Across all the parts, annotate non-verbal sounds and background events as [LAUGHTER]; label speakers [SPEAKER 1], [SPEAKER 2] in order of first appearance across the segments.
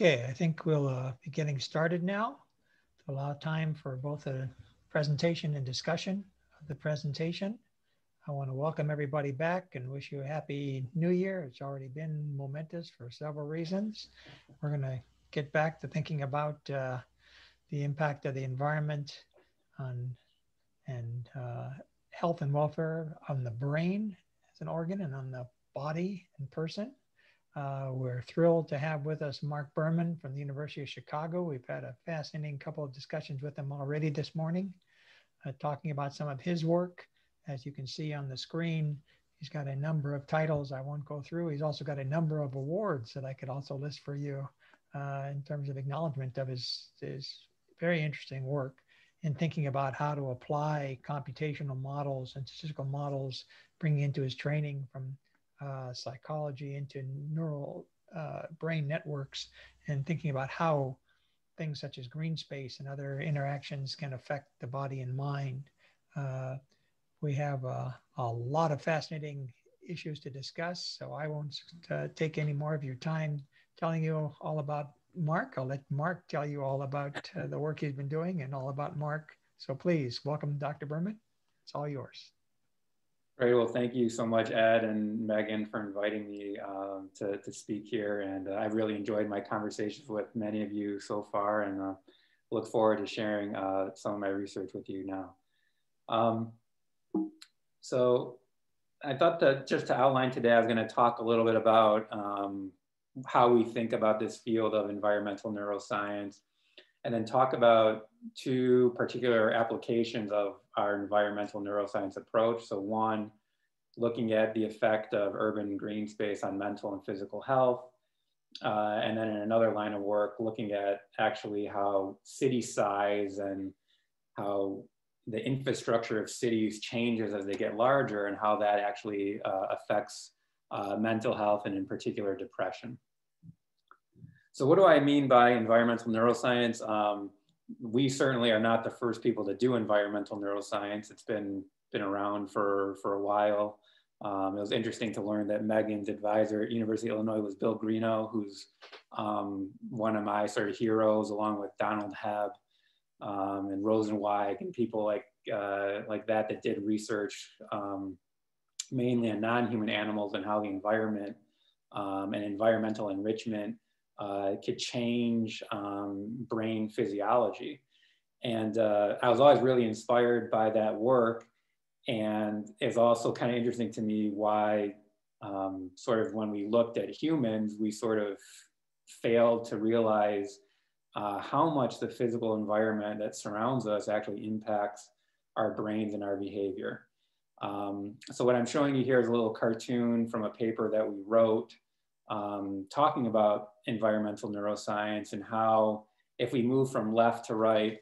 [SPEAKER 1] Okay, I think we'll uh, be getting started now to allow time for both a presentation and discussion of the presentation. I want to welcome everybody back and wish you a happy new year. It's already been momentous for several reasons. We're going to get back to thinking about uh, the impact of the environment on and uh, health and welfare on the brain as an organ and on the body and person. Uh, we're thrilled to have with us Marc Berman from the University of Chicago. We've had a fascinating couple of discussions with him already this morning, uh, talking about some of his work. As you can see on the screen, he's got a number of titles I won't go through. He's also got a number of awards that I could also list for you uh, in terms of acknowledgement of his, his very interesting work in thinking about how to apply computational models and statistical models, bringing into his training from uh, psychology into neural uh, brain networks and thinking about how things such as green space and other interactions can affect the body and mind. Uh, we have a, a, lot of fascinating issues to discuss, so I won't uh, take any more of your time telling you all about Marc. I'll let Marc tell you all about uh, the work he's been doing and all about Marc. So please welcome Dr. Berman. It's all yours.
[SPEAKER 2] Great. Well, thank you so much, Ed and Megan, for inviting me um, to, to speak here. And uh, I've really enjoyed my conversations with many of you so far and uh, look forward to sharing uh, some of my research with you now. Um, so I thought that just to outline today, I was going to talk a little bit about um, how we think about this field of environmental neuroscience and then talk about two particular applications of our environmental neuroscience approach. So one, looking at the effect of urban green space on mental and physical health. Uh, and then in another line of work, looking at actually how city size and how the infrastructure of cities changes as they get larger and how that actually uh, affects uh, mental health and in particular depression. So what do I mean by environmental neuroscience? Um, we certainly are not the first people to do environmental neuroscience. It's been been around for for a while. Um, it was interesting to learn that Megan's advisor at University of Illinois was Bill Greenough, who's um, one of my sort of heroes, along with Donald Hebb um, and Rosenzweig and people like uh, like that that did research um, mainly on non-human animals and how the environment um, and environmental enrichment uh, could change um, brain physiology. And uh, I was always really inspired by that work. And it's also kind of interesting to me why, um, sort of, when we looked at humans, we sort of failed to realize uh, how much the physical environment that surrounds us actually impacts our brains and our behavior. Um, so, what I'm showing you here is a little cartoon from a paper that we wrote um, talking about environmental neuroscience and how if we move from left to right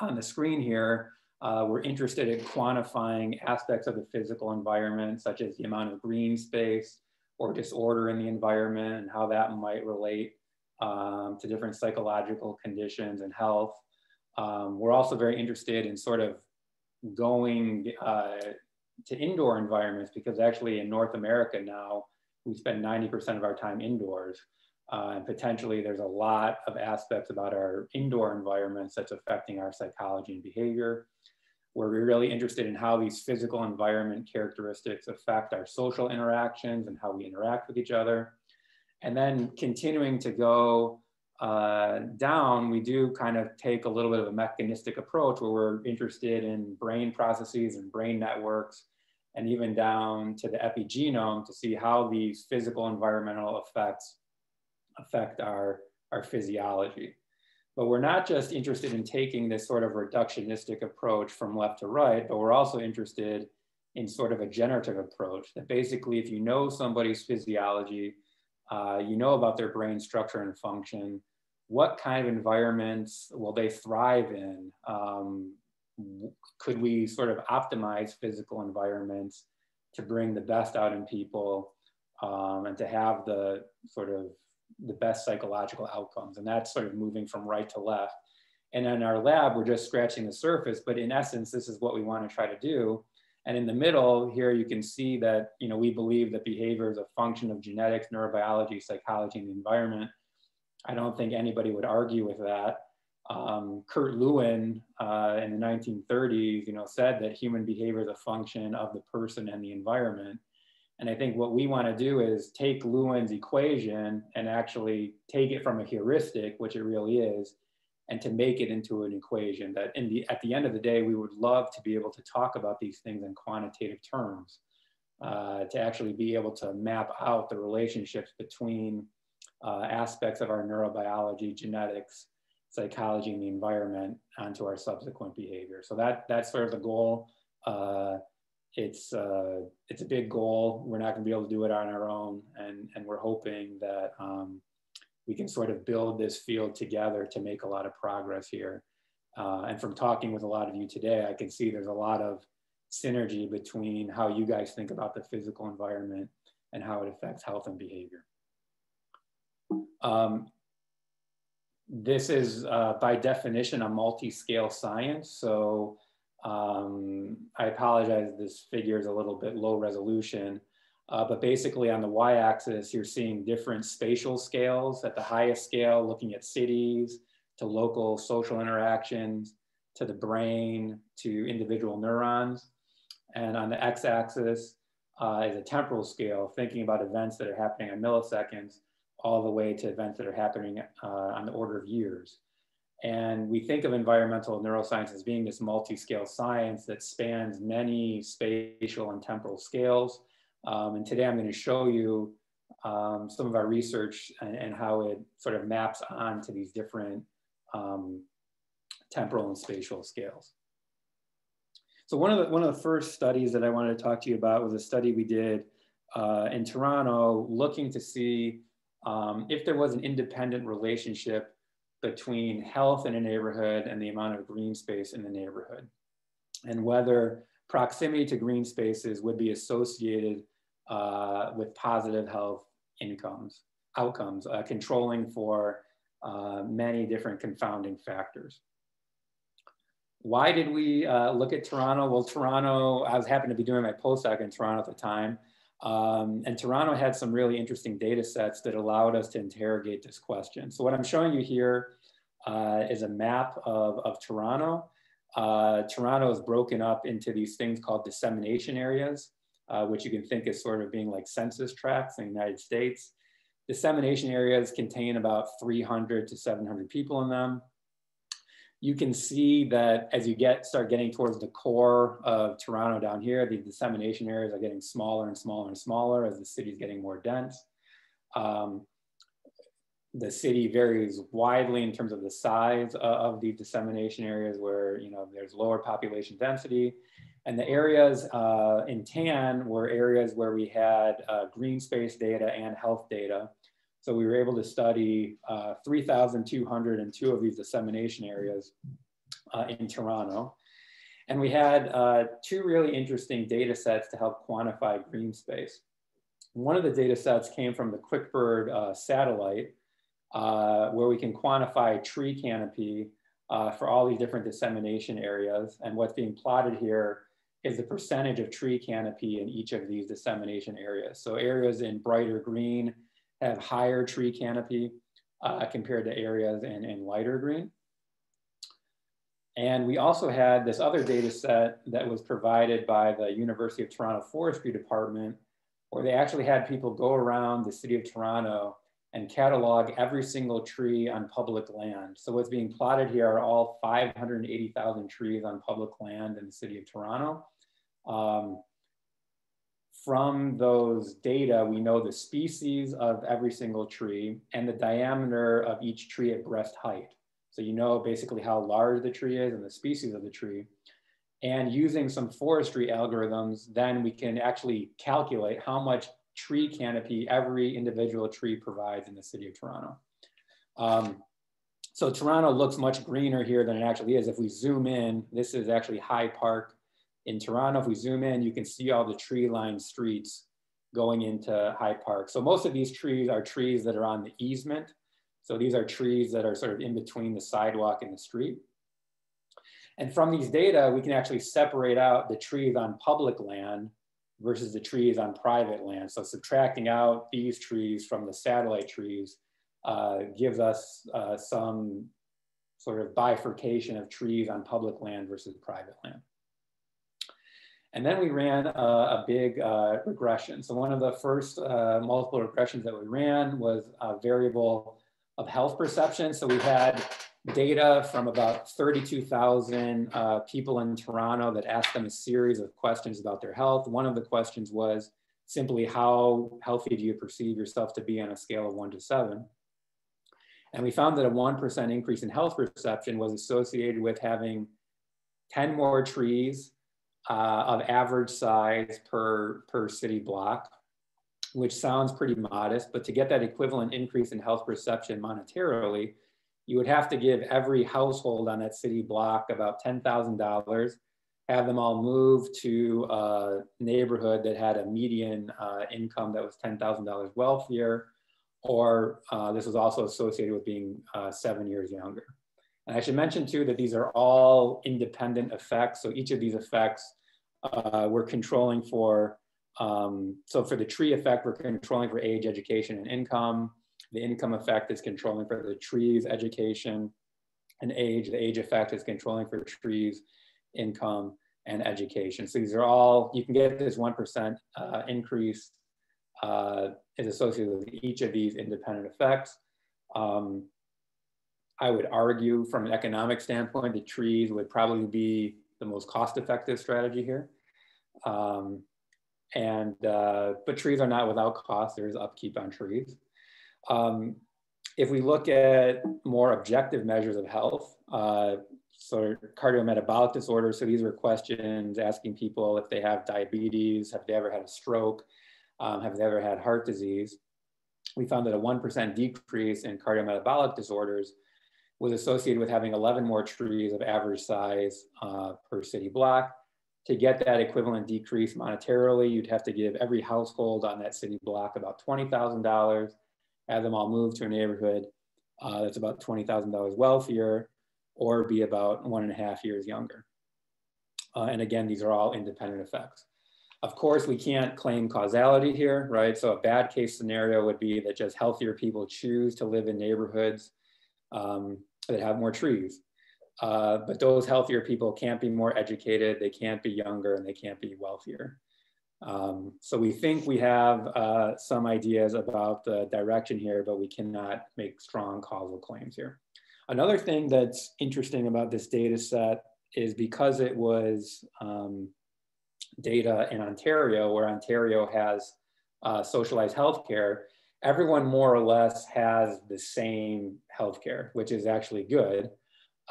[SPEAKER 2] on the screen here, uh, we're interested in quantifying aspects of the physical environment, such as the amount of green space or disorder in the environment and how that might relate um, to different psychological conditions and health. Um, we're also very interested in sort of going uh, to indoor environments because actually in North America now, we spend 90% of our time indoors. Uh, and potentially there's a lot of aspects about our indoor environments that's affecting our psychology and behavior. Where we're really interested in how these physical environment characteristics affect our social interactions and how we interact with each other. And then continuing to go uh, down, we do kind of take a little bit of a mechanistic approach where we're interested in brain processes and brain networks and even down to the epigenome to see how these physical environmental effects affect our, our physiology. But we're not just interested in taking this sort of reductionistic approach from left to right, but we're also interested in sort of a generative approach that basically if you know somebody's physiology, uh, you know about their brain structure and function, what kind of environments will they thrive in? Um, could we sort of optimize physical environments to bring the best out in people um, and to have the sort of the best psychological outcomes? And that's sort of moving from right to left. And in our lab we're just scratching the surface but in essence this is what we want to try to do. And in the middle here you can see that you know we believe that behavior is a function of genetics neurobiology psychology and the environment. I don't think anybody would argue with that. Um, Kurt Lewin uh, in the 1930s, you know, said that human behavior is a function of the person and the environment. And I think what we want to do is take Lewin's equation and actually take it from a heuristic, which it really is, and to make it into an equation that in the, at the end of the day, we would love to be able to talk about these things in quantitative terms, uh, to actually be able to map out the relationships between uh, aspects of our neurobiology, genetics, psychology, and the environment onto our subsequent behavior. So that, that's sort of the goal. Uh, it's uh, it's a big goal. We're not going to be able to do it on our own, and and we're hoping that um, we can sort of build this field together to make a lot of progress here. Uh, and from talking with a lot of you today, I can see there's a lot of synergy between how you guys think about the physical environment and how it affects health and behavior. Um, this is uh, by definition a multi-scale science. So um, I apologize, this figure is a little bit low resolution, uh, but basically on the y-axis, you're seeing different spatial scales. At the highest scale, looking at cities, to local social interactions, to the brain, to individual neurons. And on the x-axis uh, is a temporal scale, thinking about events that are happening in milliseconds, all the way to events that are happening uh, on the order of years. And we think of environmental neuroscience as being this multi-scale science that spans many spatial and temporal scales. Um, and today I'm going to show you um, some of our research and, and, how it sort of maps onto these different um, temporal and spatial scales. So one of, the, one of the first studies that I wanted to talk to you about was a study we did uh, in Toronto looking to see um, if there was an independent relationship between health in a neighborhood and the amount of green space in the neighborhood, and whether proximity to green spaces would be associated uh, with positive health incomes, outcomes, uh, controlling for uh, many different confounding factors. Why did we uh, look at Toronto? Well, Toronto, I was happened to be doing my postdoc in Toronto at the time. Um, and Toronto had some really interesting data sets that allowed us to interrogate this question. So what I'm showing you here uh, is a map of, of Toronto. Uh, Toronto is broken up into these things called dissemination areas, uh, which you can think as sort of being like census tracts in the United States. Dissemination areas contain about 300 to 700 people in them you can see that as you get start getting towards the core of Toronto down here, the dissemination areas are getting smaller and smaller and smaller as the city is getting more dense. Um, the city varies widely in terms of the size of, of these dissemination areas where you know there's lower population density. And the areas uh, in tan were areas where we had uh, green space data and health data. So we were able to study uh, 3,202 of these dissemination areas uh, in Toronto. And we had uh, two really interesting data sets to help quantify green space. One of the data sets came from the QuickBird uh, satellite, uh, where we can quantify tree canopy uh, for all these different dissemination areas. And what's being plotted here is the percentage of tree canopy in each of these dissemination areas. So areas in brighter green have higher tree canopy uh, compared to areas in, in lighter green. And we also had this other data set that was provided by the University of Toronto Forestry Department, where they actually had people go around the city of Toronto and catalog every single tree on public land. So what's being plotted here are all 580,000 trees on public land in the city of Toronto. Um, from those data, we know the species of every single tree and the diameter of each tree at breast height. So you know basically how large the tree is and the species of the tree. And using some forestry algorithms, then we can actually calculate how much tree canopy every individual tree provides in the city of Toronto. Um, so Toronto looks much greener here than it actually is. If we zoom in, this is actually High Park in Toronto, if we zoom in, you can see all the tree lined streets going into High Park. So most of these trees are trees that are on the easement. So these are trees that are sort of in between the sidewalk and the street. And from these data, we can actually separate out the trees on public land versus the trees on private land. So subtracting out these trees from the satellite trees, uh, gives us uh, some sort of bifurcation of trees on public land versus private land. And then we ran a, a big uh, regression. So one of the first uh, multiple regressions that we ran was a variable of health perception. So we had data from about 32,000 uh, people in Toronto that asked them a series of questions about their health. One of the questions was simply how healthy do you perceive yourself to be on a scale of one to seven? And we found that a 1% increase in health perception was associated with having 10 more trees uh, of average size per, per city block, which sounds pretty modest, but to get that equivalent increase in health perception monetarily, you would have to give every household on that city block about $10,000, have them all move to a neighborhood that had a median uh, income that was $10,000 wealthier, or uh, this was also associated with being uh, seven years younger. And I should mention too that these are all independent effects. So each of these effects uh, we're controlling for, um, so for the tree effect, we're controlling for age, education, and income. The income effect is controlling for the trees, education, and age. The age effect is controlling for trees, income, and education. So these are all, you can get this 1% uh, increase uh, is associated with each of these independent effects. Um, I would argue from an economic standpoint, the trees would probably be the most cost-effective strategy here. Um, and, uh, but trees are not without cost, there's upkeep on trees. Um, if we look at more objective measures of health, uh, so cardiometabolic disorders, so these were questions asking people if they have diabetes, have they ever had a stroke, um, have they ever had heart disease? We found that a 1% decrease in cardiometabolic disorders was associated with having 11 more trees of average size uh, per city block. To get that equivalent decrease monetarily, you'd have to give every household on that city block about $20,000, have them all move to a neighborhood uh, that's about $20,000 wealthier, or be about one and a half years younger. Uh, and again, these are all independent effects. Of course, we can't claim causality here, right? So a bad case scenario would be that just healthier people choose to live in neighborhoods um, that have more trees. Uh, but those healthier people can't be more educated, they can't be younger, and they can't be wealthier. Um, so we think we have uh, some ideas about the direction here, but we cannot make strong causal claims here. Another thing that's interesting about this data set is because it was um, data in Ontario, where Ontario has uh, socialized healthcare, everyone more or less has the same healthcare, which is actually good.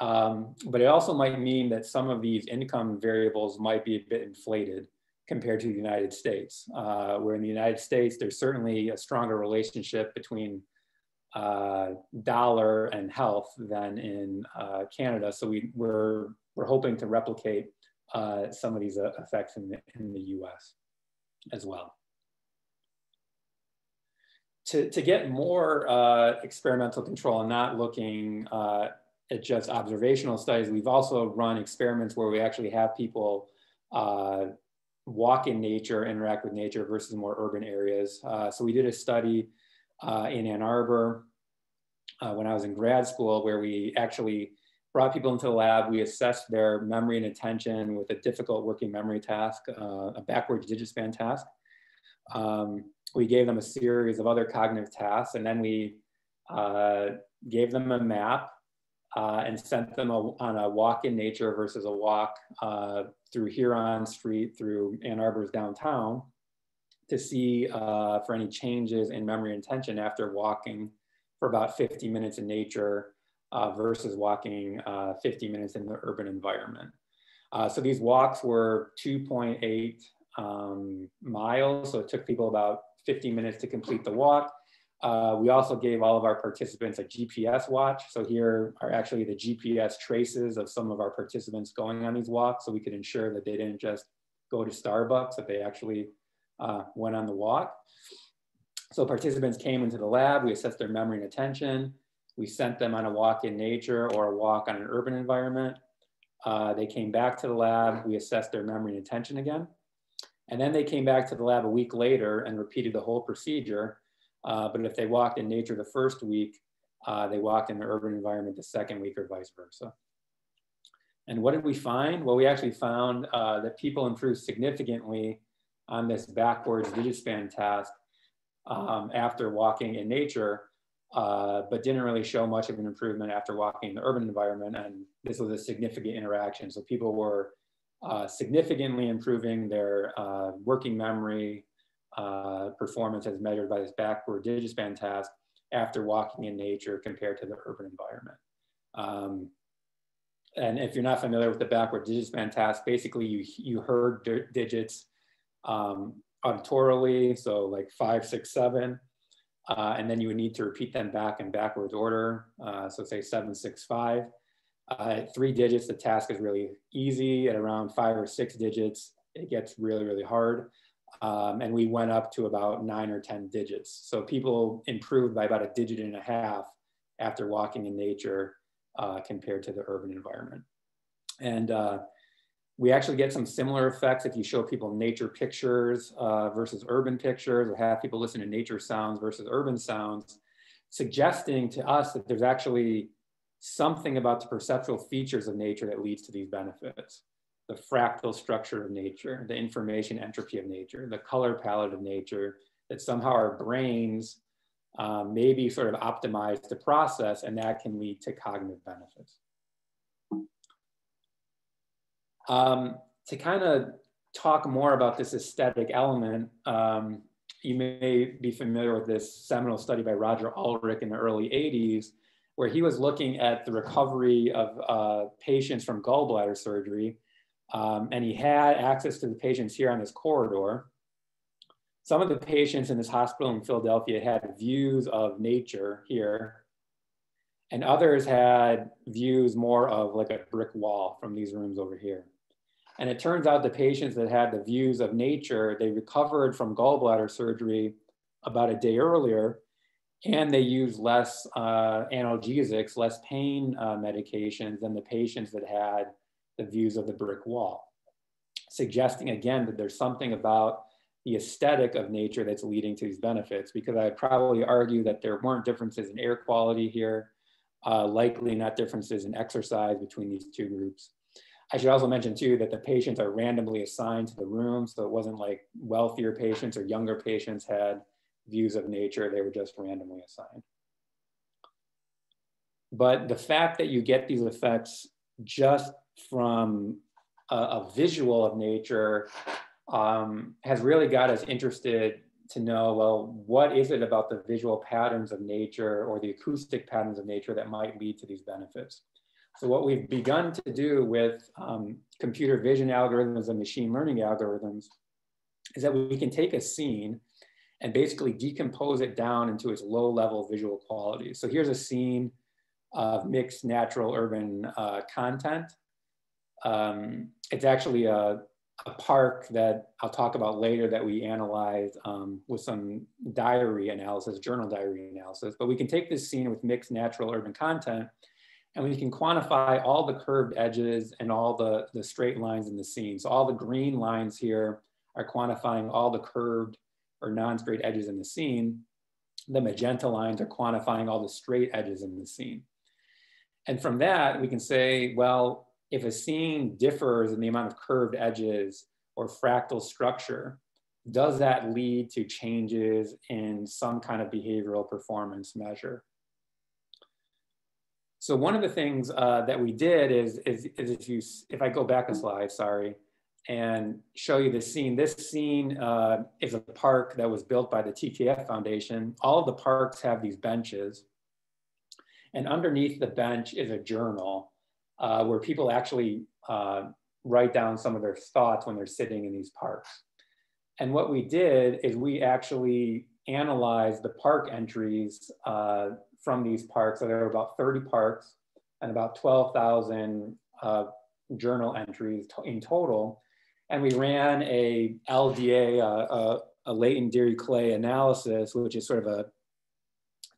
[SPEAKER 2] Um, but it also might mean that some of these income variables might be a bit inflated compared to the United States, uh, where in the United States, there's certainly a stronger relationship between uh, dollar and health than in uh, Canada. So we, we're, we're hoping to replicate uh, some of these uh, effects in the, in the US as well to, to get more uh, experimental control and not looking uh, at just observational studies, we've also run experiments where we actually have people uh, walk in nature, interact with nature versus more urban areas. Uh, so we did a study uh, in Ann Arbor uh, when I was in grad school where we actually brought people into the lab. We assessed their memory and attention with a difficult working memory task, a backwards digit span task. Um, we gave them a series of other cognitive tasks, and then we uh, gave them a map uh, and sent them a, on a walk in nature versus a walk uh, through Huron Street through Ann Arbor's downtown to see uh, for any changes in memory and attention after walking for about 50 minutes in nature uh, versus walking uh, 50 minutes in the urban environment. so these walks were 2.8 um, miles. So it took people about 50 minutes to complete the walk. Uh, we also gave all of our participants a GPS watch. So here are actually the GPS traces of some of our participants going on these walks so we could ensure that they didn't just go to Starbucks, that they actually uh, went on the walk. So participants came into the lab, we assessed their memory and attention. We sent them on a walk in nature or a walk on an urban environment. Uh, they came back to the lab, we assessed their memory and attention again. And then they came back to the lab a week later and repeated the whole procedure. Uh, but if they walked in nature the first week, uh, they walked in the urban environment the second week or vice versa. And what did we find? Well, we actually found uh, that people improved significantly on this backwards digit span task um, after walking in nature, uh, but didn't really show much of an improvement after walking in the urban environment. And this was a significant interaction. So people were uh, significantly improving their uh, working memory uh, performance as measured by this backward digit span task after walking in nature compared to the urban environment. Um, and if you're not familiar with the backward digit span task, basically you, you heard digits um, auditorily, so like five, six, seven, uh, and then you would need to repeat them back in backwards order. Uh, so say seven, six, five. Uh, at three digits, the task is really easy. At around five or six digits, it gets really, really hard. Um, and we went up to about nine or 10 digits. So people improved by about a digit and a half after walking in nature uh, compared to the urban environment. And uh, we actually get some similar effects if you show people nature pictures uh, versus urban pictures or have people listen to nature sounds versus urban sounds, suggesting to us that there's actually something about the perceptual features of nature that leads to these benefits. The fractal structure of nature, the information entropy of nature, the color palette of nature, that somehow our brains um, may be sort of optimized to process and that can lead to cognitive benefits. Um, to kind of talk more about this aesthetic element, um, you may be familiar with this seminal study by Roger Ulrich in the early 80s, where he was looking at the recovery of uh, patients from gallbladder surgery. Um, and he had access to the patients here on this corridor. Some of the patients in this hospital in Philadelphia had views of nature here, and others had views more of like a brick wall from these rooms over here. And it turns out the patients that had the views of nature, they recovered from gallbladder surgery about a day earlier, and they used less uh, analgesics, less pain uh, medications than the patients that had the views of the brick wall, suggesting again that there's something about the aesthetic of nature that's leading to these benefits, because I'd probably argue that there weren't differences in air quality here, uh, likely not differences in exercise between these two groups. I should also mention too that the patients are randomly assigned to the room. So it wasn't like wealthier patients or younger patients had views of nature, they were just randomly assigned. But the fact that you get these effects just from a, a visual of nature um, has really got us interested to know, well, what is it about the visual patterns of nature or the acoustic patterns of nature that might lead to these benefits? So what we've begun to do with um, computer vision algorithms and machine learning algorithms is that we can take a scene and basically decompose it down into its low level visual qualities. So here's a scene of mixed natural urban uh, content. Um, it's actually a, a, park that I'll talk about later that we analyzed um, with some diary analysis, journal diary analysis. But we can take this scene with mixed natural urban content and we can quantify all the curved edges and all the, the straight lines in the scene. So all the green lines here are quantifying all the curved or non-straight edges in the scene. The magenta lines are quantifying all the straight edges in the scene. And from that, we can say, well, if a scene differs in the amount of curved edges or fractal structure, does that lead to changes in some kind of behavioral performance measure? So one of the things uh, that we did is, is, is, if you, if I go back a slide, sorry, and show you the scene. This scene uh, is a park that was built by the TKF Foundation. All of the parks have these benches. And underneath the bench is a journal uh, where people actually uh, write down some of their thoughts when they're sitting in these parks. And what we did is we actually analyzed the park entries uh, from these parks. So there were about 30 parks and about 12,000 uh, journal entries in total. And we ran a LDA, uh, a, a latent Dirichlet analysis, which is sort of a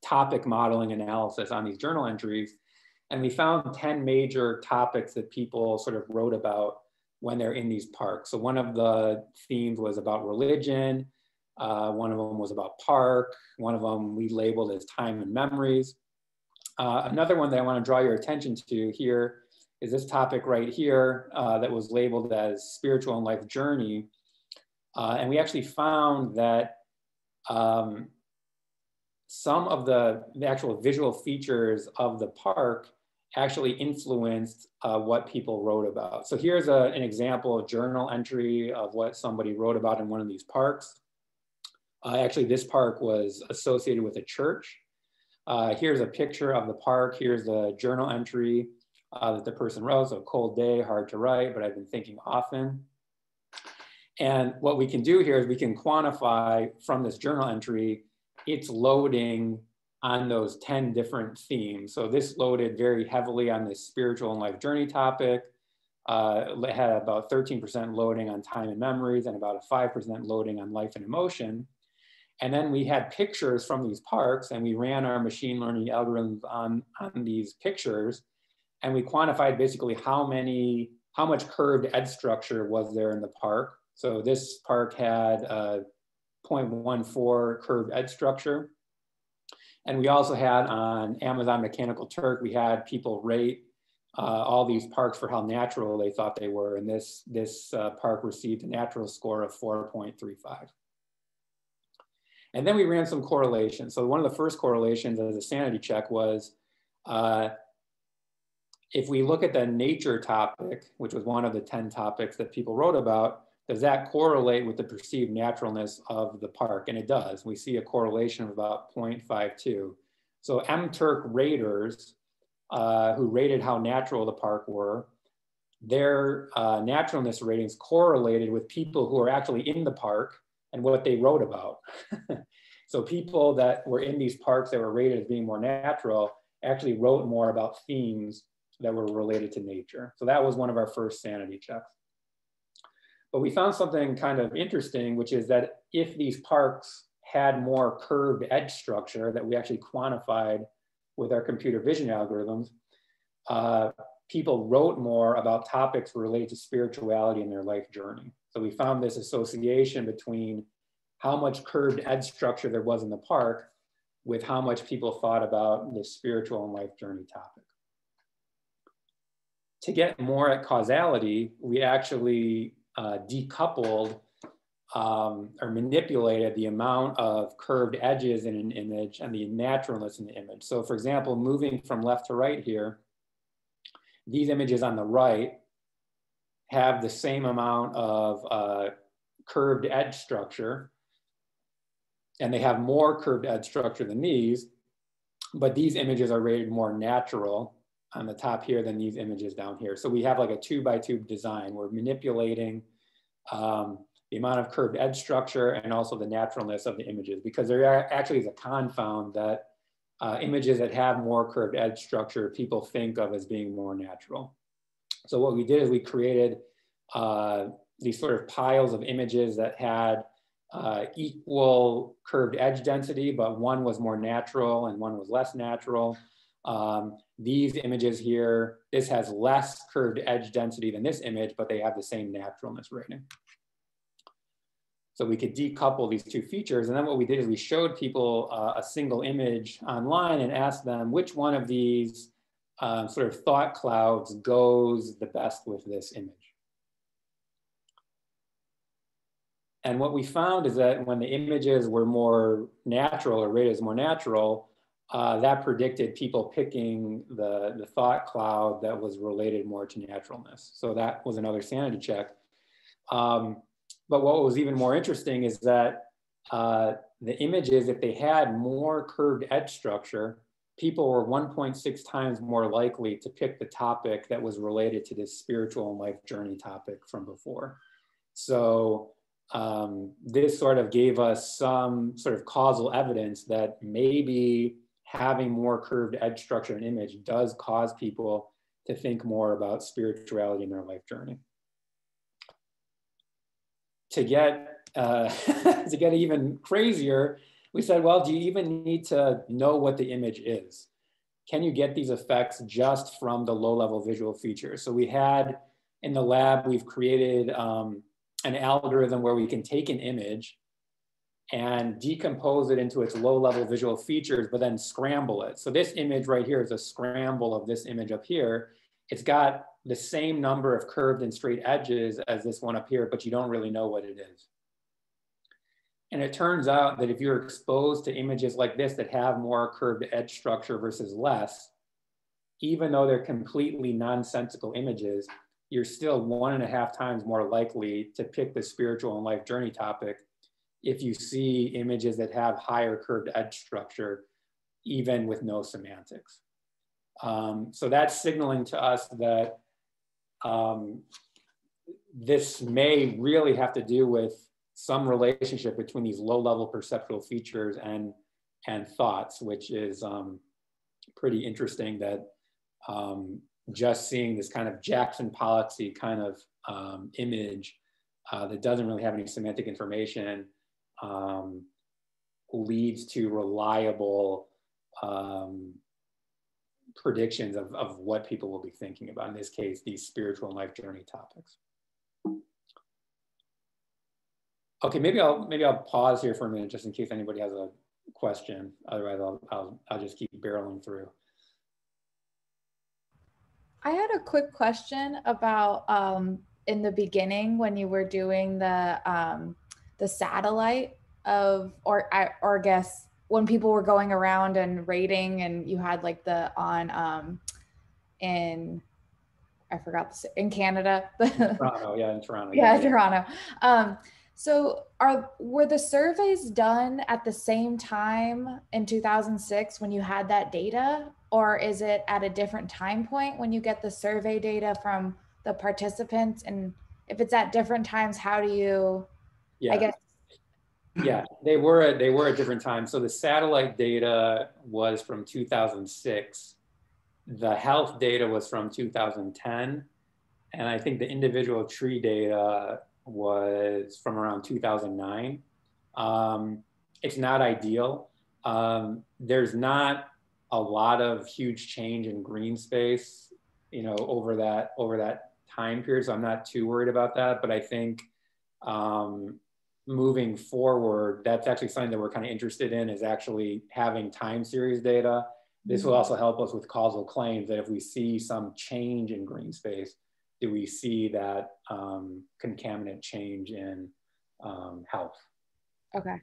[SPEAKER 2] topic modeling analysis on these journal entries. And we found 10 major topics that people sort of wrote about when they're in these parks. So one of the themes was about religion. Uh, one of them was about park. One of them we labeled as time and memories. Uh, another one that I want to draw your attention to here is this topic right here uh, that was labeled as spiritual and life journey. Uh, and we actually found that um, some of the, the, actual visual features of the park actually influenced uh, what people wrote about. So here's a, an example of journal entry of what somebody wrote about in one of these parks. Uh, actually, this park was associated with a church. Uh, here's a picture of the park. Here's the journal entry uh, that the person wrote. So cold day, hard to write, but I've been thinking often. And what we can do here is we can quantify from this journal entry, its loading on those 10 different themes. So this loaded very heavily on this spiritual and life journey topic. Uh, it had about 13% loading on time and memories and about a 5% loading on life and emotion. And then we had pictures from these parks and we ran our machine learning algorithms on, on these pictures and we quantified basically how many, how much curved edge structure was there in the park. So this park had a 0.14 curved edge structure. And we also had on Amazon Mechanical Turk, we had people rate uh, all these parks for how natural they thought they were. And this, this uh, park received a natural score of 4.35. And then we ran some correlations. So one of the first correlations as a sanity check was uh, if we look at the nature topic, which was one of the 10 topics that people wrote about, does that correlate with the perceived naturalness of the park? And it does. We see a correlation of about 0.52. So MTurk raters uh, who rated how natural the park were, their uh, naturalness ratings correlated with people who are actually in the park and what they wrote about. [LAUGHS] so people that were in these parks that were rated as being more natural actually wrote more about themes that were related to nature. So that was one of our first sanity checks. But we found something kind of interesting, which is that if these parks had more curved edge structure that we actually quantified with our computer vision algorithms, uh, people wrote more about topics related to spirituality in their life journey. So we found this association between how much curved edge structure there was in the park with how much people thought about the spiritual and life journey topic to get more at causality, we actually uh, decoupled um, or manipulated the amount of curved edges in an image and the naturalness in the image. So for example, moving from left to right here, these images on the right have the same amount of uh, curved edge structure and they have more curved edge structure than these, but these images are rated more natural on the top here than these images down here. So we have like a two by two design. We're manipulating um, the amount of curved edge structure and also the naturalness of the images because there actually is a confound that uh, images that have more curved edge structure people think of as being more natural. So what we did is we created uh, these sort of piles of images that had uh, equal curved edge density, but one was more natural and one was less natural. Um, these images here, this has less curved edge density than this image, but they have the same naturalness rating. So we could decouple these two features. And then what we did is we showed people uh, a single image online and asked them which one of these um, sort of thought clouds goes the best with this image. And what we found is that when the images were more natural or rated as more natural, uh, that predicted people picking the, the thought cloud that was related more to naturalness. So that was another sanity check. Um, but what was even more interesting is that uh, the images, if they had more curved edge structure, people were 1.6 times more likely to pick the topic that was related to this spiritual and life journey topic from before. So um, this sort of gave us some sort of causal evidence that maybe having more curved edge structure and image does cause people to think more about spirituality in their life journey. To get, uh, [LAUGHS] to get even crazier, we said, well, do you even need to know what the image is? Can you get these effects just from the low level visual features? So we had in the lab, we've created um, an algorithm where we can take an image and decompose it into its low level visual features, but then scramble it. So this image right here is a scramble of this image up here. It's got the same number of curved and straight edges as this one up here, but you don't really know what it is. And it turns out that if you're exposed to images like this that have more curved edge structure versus less, even though they're completely nonsensical images, you're still one and a half times more likely to pick the spiritual and life journey topic if you see images that have higher curved edge structure, even with no semantics. Um, so that's signaling to us that um, this may really have to do with some relationship between these low level perceptual features and, and thoughts, which is um, pretty interesting that um, just seeing this kind of Jackson Pollocksy kind of um, image uh, that doesn't really have any semantic information um, leads to reliable um, predictions of, of what people will be thinking about. In this case, these spiritual and life journey topics. Okay, maybe I'll maybe I'll pause here for a minute just in case anybody has a question. Otherwise, I'll I'll, I'll just keep barreling through.
[SPEAKER 3] I had a quick question about um, in the beginning when you were doing the um, the satellite of or I or I guess when people were going around and rating and you had like the on um in I forgot this in Canada. [LAUGHS]
[SPEAKER 2] Toronto, yeah, in Toronto.
[SPEAKER 3] Yeah, yeah. Toronto. Um, so are were the surveys done at the same time in 2006 when you had that data or is it at a different time point when you get the survey data from the participants and if it's at different times how do you yeah. I guess
[SPEAKER 2] yeah, they were at, they were at different times. So the satellite data was from 2006. The health data was from 2010. And I think the individual tree data was from around 2009. Um, it's not ideal. Um, there's not a lot of huge change in green space, you know, over that over that time period. So I'm not too worried about that. But I think um, moving forward, that's actually something that we're kind of interested in is actually having time series data. This will mm-hmm. also help us with causal claims that if we see some change in green space, do we see that um, concaminant change in um, health?
[SPEAKER 3] Okay.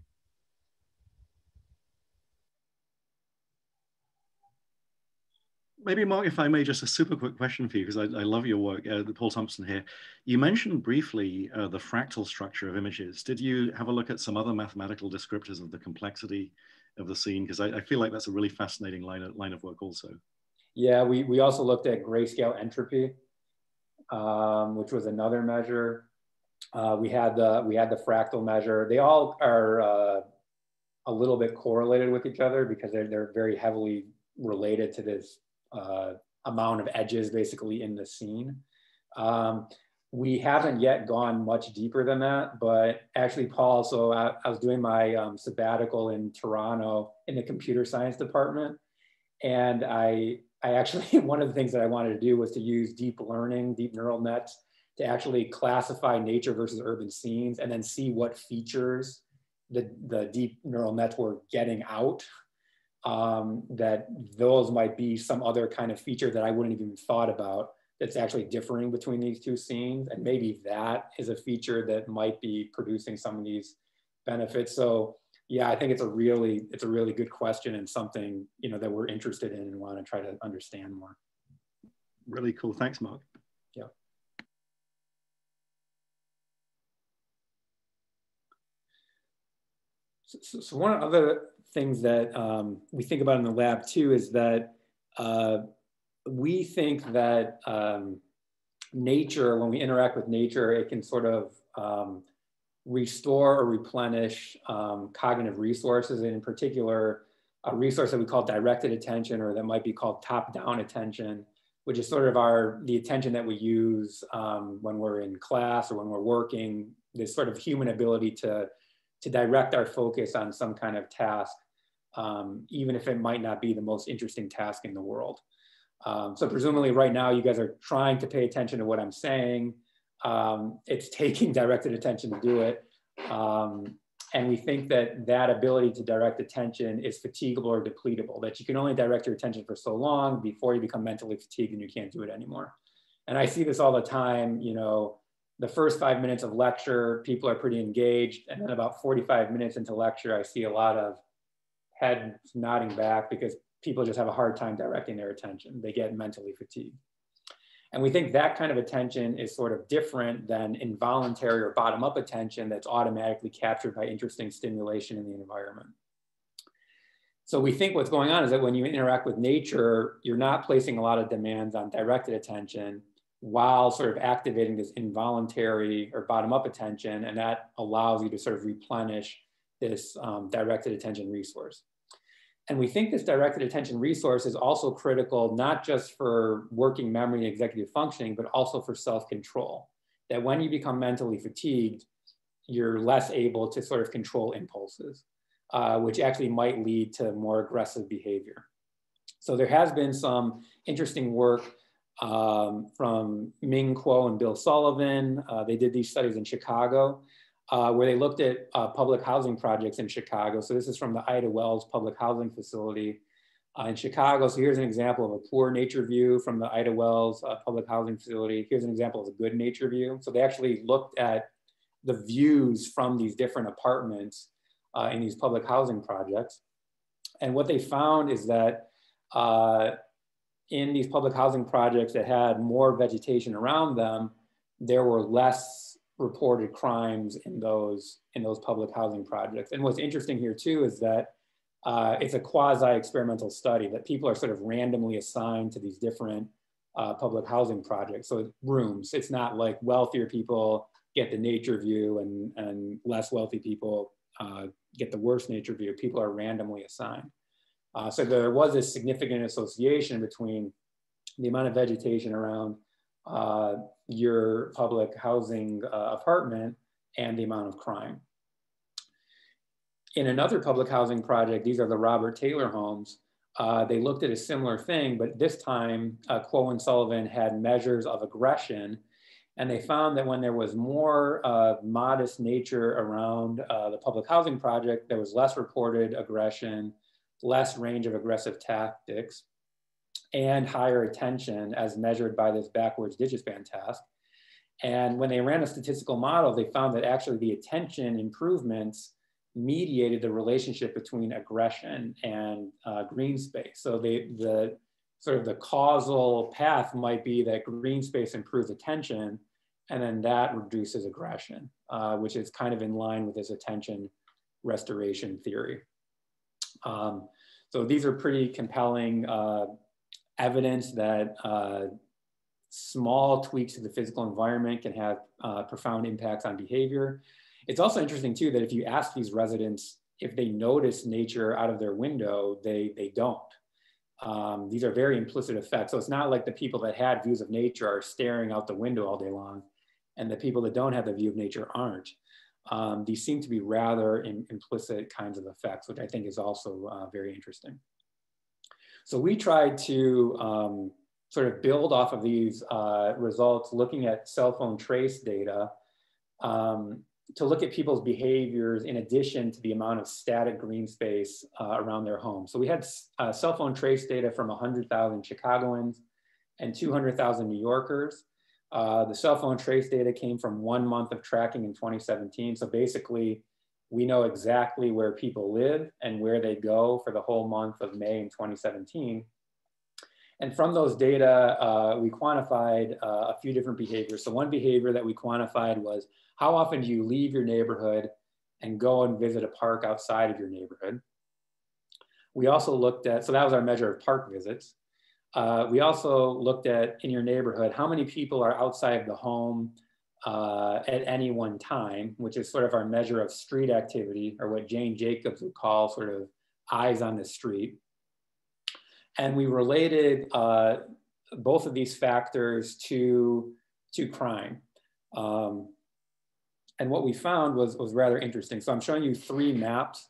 [SPEAKER 4] Maybe Marc, if I may, just a super quick question for you, because I, I, love your work, uh, Paul Thompson here. You mentioned briefly uh, the fractal structure of images. Did you have a look at some other mathematical descriptors of the complexity of the scene? Because I, I, feel like that's a really fascinating line of, line of work also.
[SPEAKER 2] Yeah, we, we also looked at grayscale entropy, um, which was another measure. Uh, we had the we had the fractal measure. They all are uh, a little bit correlated with each other because they're they're very heavily related to this uh, amount of edges basically in the scene. Um, we haven't yet gone much deeper than that, but actually, Paul, so I, I was doing my um, sabbatical in Toronto in the computer science department. And I, I actually, [LAUGHS] one of the things that I wanted to do was to use deep learning, deep neural nets to actually classify nature versus urban scenes and then see what features the, the deep neural nets were getting out [LAUGHS] um, that those might be some other kind of feature that I wouldn't even thought about that's actually differing between these two scenes. And maybe that is a feature that might be producing some of these benefits. So yeah, I think it's a really, it's a really good question and something, you know, that we're interested in and want to try to understand more.
[SPEAKER 4] Really cool. Thanks, Marc.
[SPEAKER 2] Yeah. So, so, one other things that um, we think about in the lab too is that uh, we think that um, nature, when we interact with nature, it can sort of um, restore or replenish um, cognitive resources, and in particular, a resource that we call directed attention, or that might be called top-down attention, which is sort of our the attention that we use um, when we're in class or when we're working. This sort of human ability to to direct our focus on some kind of task um, even if it might not be the most interesting task in the world. Um, so presumably right now you guys are trying to pay attention to what I'm saying. Um, it's [LAUGHS] taking directed attention to do it. Um, And we think that that ability to direct attention is fatigable or depletable, that you can only direct your attention for so long before you become mentally fatigued and you can't do it anymore. And I see this all the time, you know, the first five minutes of lecture, people are pretty engaged. And then about 45 minutes into lecture, I see a lot of head nodding back because people just have a hard time directing their attention. They get mentally fatigued. And we think that kind of attention is sort of different than involuntary or bottom up attention that's automatically captured by interesting stimulation in the environment. So we think what's going on is that when you interact with nature, you're not placing a lot of demands on directed attention while sort of activating this involuntary or bottom up attention. And that allows you to sort of replenish this um, directed attention resource. And we think this directed attention resource is also critical, not just for working memory and executive functioning, but also for self-control. That when you become mentally fatigued, you're less able to sort of control impulses, uh, which actually might lead to more aggressive behavior. So there has been some interesting work um, from Ming Kuo and Bill Sullivan. Uh, they did these studies in Chicago uh, where they looked at uh, public housing projects in Chicago. So this is from the Ida Wells Public Housing Facility uh, in Chicago. So here's an example of a poor nature view from the Ida Wells uh, Public Housing Facility. Here's an example of a good nature view. So they actually looked at the views from these different apartments uh, in these public housing projects. And what they found is that in these public housing projects that had more vegetation around them, there were less reported crimes in those in those public housing projects. And what's interesting here too is that uh, it's a quasi-experimental study that people are sort of randomly assigned to these different uh, public housing projects. So rooms, it's not like wealthier people get the nature view and, and less wealthy people uh, get the worst nature view. People are randomly assigned. Uh, so there was a significant association between the amount of vegetation around uh, your public housing uh, apartment and the amount of crime. In another public housing project, these are the Robert Taylor homes, uh, they looked at a similar thing, but this time uh, Kuo and Sullivan had measures of aggression and they found that when there was more uh, modest nature around uh, the public housing project, there was less reported aggression, less range of aggressive tactics and higher attention as measured by this backwards digit span task. And when they ran a statistical model, they found that actually the attention improvements mediated the relationship between aggression and uh, green space. So they, the sort of the causal path might be that green space improves attention and then that reduces aggression, uh, which is kind of in line with this attention restoration theory. Um, so these are pretty compelling uh, evidence that uh, small tweaks to the physical environment can have uh, profound impacts on behavior. It's also interesting too that if you ask these residents if they notice nature out of their window, they, they don't. Um, these are very implicit effects. So it's not like the people that had views of nature are staring out the window all day long and the people that don't have the view of nature aren't. Um, these seem to be rather in, implicit kinds of effects, which I think is also uh, very interesting. So we tried to um, sort of build off of these uh, results, looking at cell phone trace data um, to look at people's behaviors in addition to the amount of static green space uh, around their home. So we had uh, cell phone trace data from 100,000 Chicagoans and 200,000 New Yorkers. Uh, the cell phone trace data came from one month of tracking in 2017. So basically, we know exactly where people live and where they go for the whole month of May in 2017. And from those data, uh, we quantified uh, a few different behaviors. So one behavior that we quantified was how often do you leave your neighborhood and go and visit a park outside of your neighborhood? We also looked at, so that was our measure of park visits. Uh, we also looked at in your neighborhood, how many people are outside of the home uh, at any one time, which is sort of our measure of street activity, or what Jane Jacobs would call sort of eyes on the street. And we related uh, both of these factors to, to crime. Um, and what we found was, was rather interesting. So I'm showing you three maps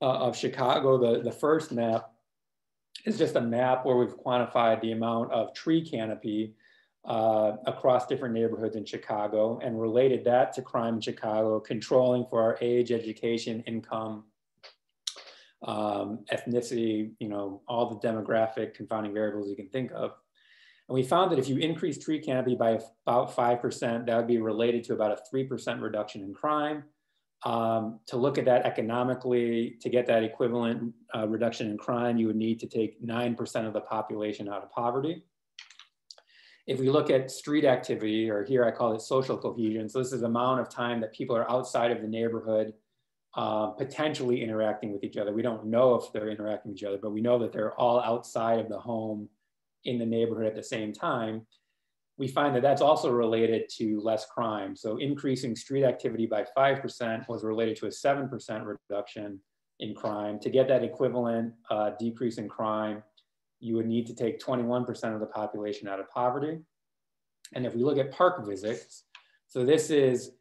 [SPEAKER 2] uh, of Chicago. The, the first map is just a map where we've quantified the amount of tree canopy uh, across different neighborhoods in Chicago and related that to crime in Chicago, controlling for our age, education, income, um, ethnicity, you know, all the demographic confounding variables you can think of. And we found that if you increase tree canopy by about 5%, that would be related to about a 3% reduction in crime. Um, to look at that economically, to get that equivalent uh, reduction in crime, you would need to take 9% of the population out of poverty. If we look at street activity, or here I call it social cohesion, so this is the amount of time that people are outside of the neighborhood uh, potentially interacting with each other. We don't know if they're interacting with each other, but we know that they're all outside of the home in the neighborhood at the same time. We find that that's also related to less crime. So increasing street activity by 5% was related to a 7% reduction in crime. To get that equivalent uh, decrease in crime, you would need to take 21% of the population out of poverty. And if we look at park visits, so this is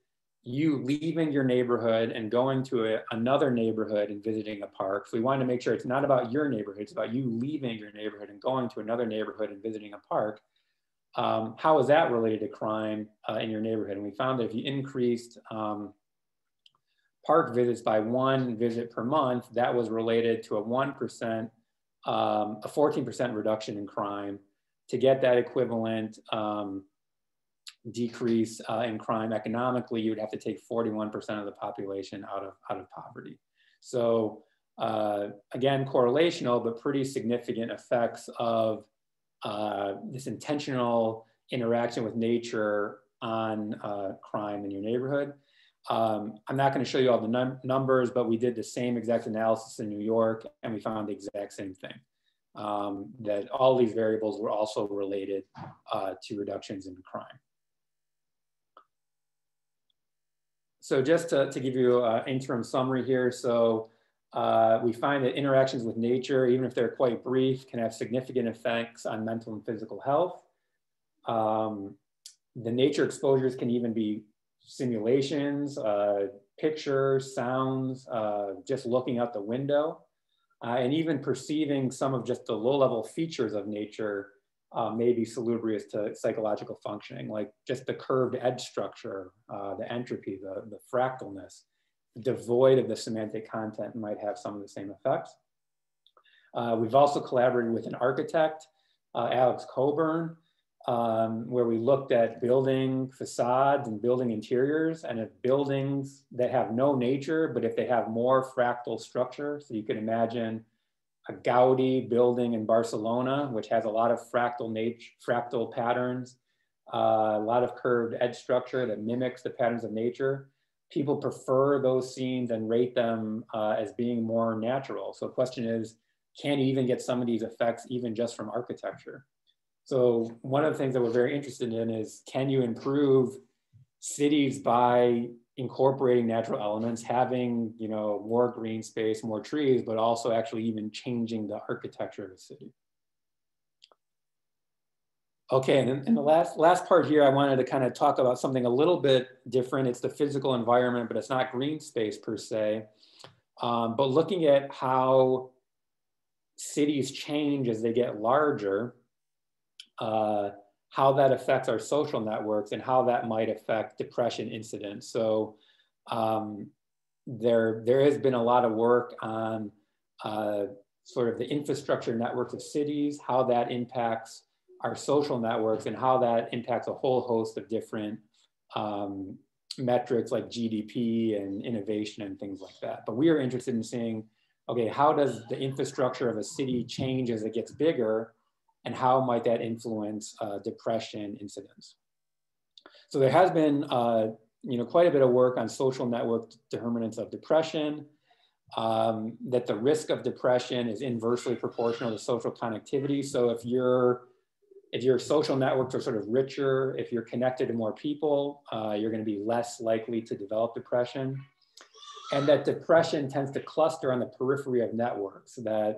[SPEAKER 2] you leaving your neighborhood and going to a, another neighborhood and visiting a park. So we want to make sure it's not about your neighborhood, it's about you leaving your neighborhood and going to another neighborhood and visiting a park. Um, how is that related to crime uh, in your neighborhood? And we found that if you increased um, park visits by one visit per month, that was related to a 1%, um, a 14% reduction in crime. To get that equivalent, um, decrease uh, in crime economically, you would have to take 41% of the population out of, out of poverty. So uh, again, correlational, but pretty significant effects of uh, this intentional interaction with nature on uh, crime in your neighborhood. Um, I'm not going to show you all the num numbers, but we did the same exact analysis in New York, and we found the exact same thing. Um, that all these variables were also related uh, to reductions in crime. so just to, to give you an interim summary here. So uh, we find that interactions with nature, even if they're quite brief, can have significant effects on mental and physical health. Um, the nature exposures can even be simulations, uh, pictures, sounds, uh, just looking out the window, uh, and even perceiving some of just the low level features of nature uh, may be salubrious to psychological functioning, like just the curved edge structure, uh, the entropy, the, the fractalness, devoid of the semantic content might have some of the same effects. Uh, we've also collaborated with an architect, Alex Coburn, um, where we looked at building facades and building interiors and if buildings that have no nature, but if they have more fractal structure, so you can imagine a Gaudi building in Barcelona, which has a lot of fractal nature, fractal patterns, uh, a lot of curved edge structure that mimics the patterns of nature. People prefer those scenes and rate them uh, as being more natural. So the question is, can you even get some of these effects even just from architecture? So one of the things that we're very interested in is, can you improve cities by incorporating natural elements, having you know more green space, more trees, but also actually even changing the architecture of the city. Okay, and in the last last part here, I wanted to kind of talk about something a little bit different. It's the physical environment, but it's not green space per se. Um, but looking at how cities change as they get larger, uh, how that affects our social networks and how that might affect depression incidence. So um, there, there has been a lot of work on uh, sort of the infrastructure networks of cities, how that impacts our social networks and how that impacts a whole host of different um, metrics like GDP and innovation and things like that. But we are interested in seeing, okay, how does the infrastructure of a city change as it gets bigger and how might that influence uh, depression incidence. So there has been uh, you know, quite a bit of work on social network determinants of depression, um, that the risk of depression is inversely proportional to social connectivity. So if you're if your social networks are sort of richer, if you're connected to more people, uh, you're going to be less likely to develop depression and that depression tends to cluster on the periphery of networks, that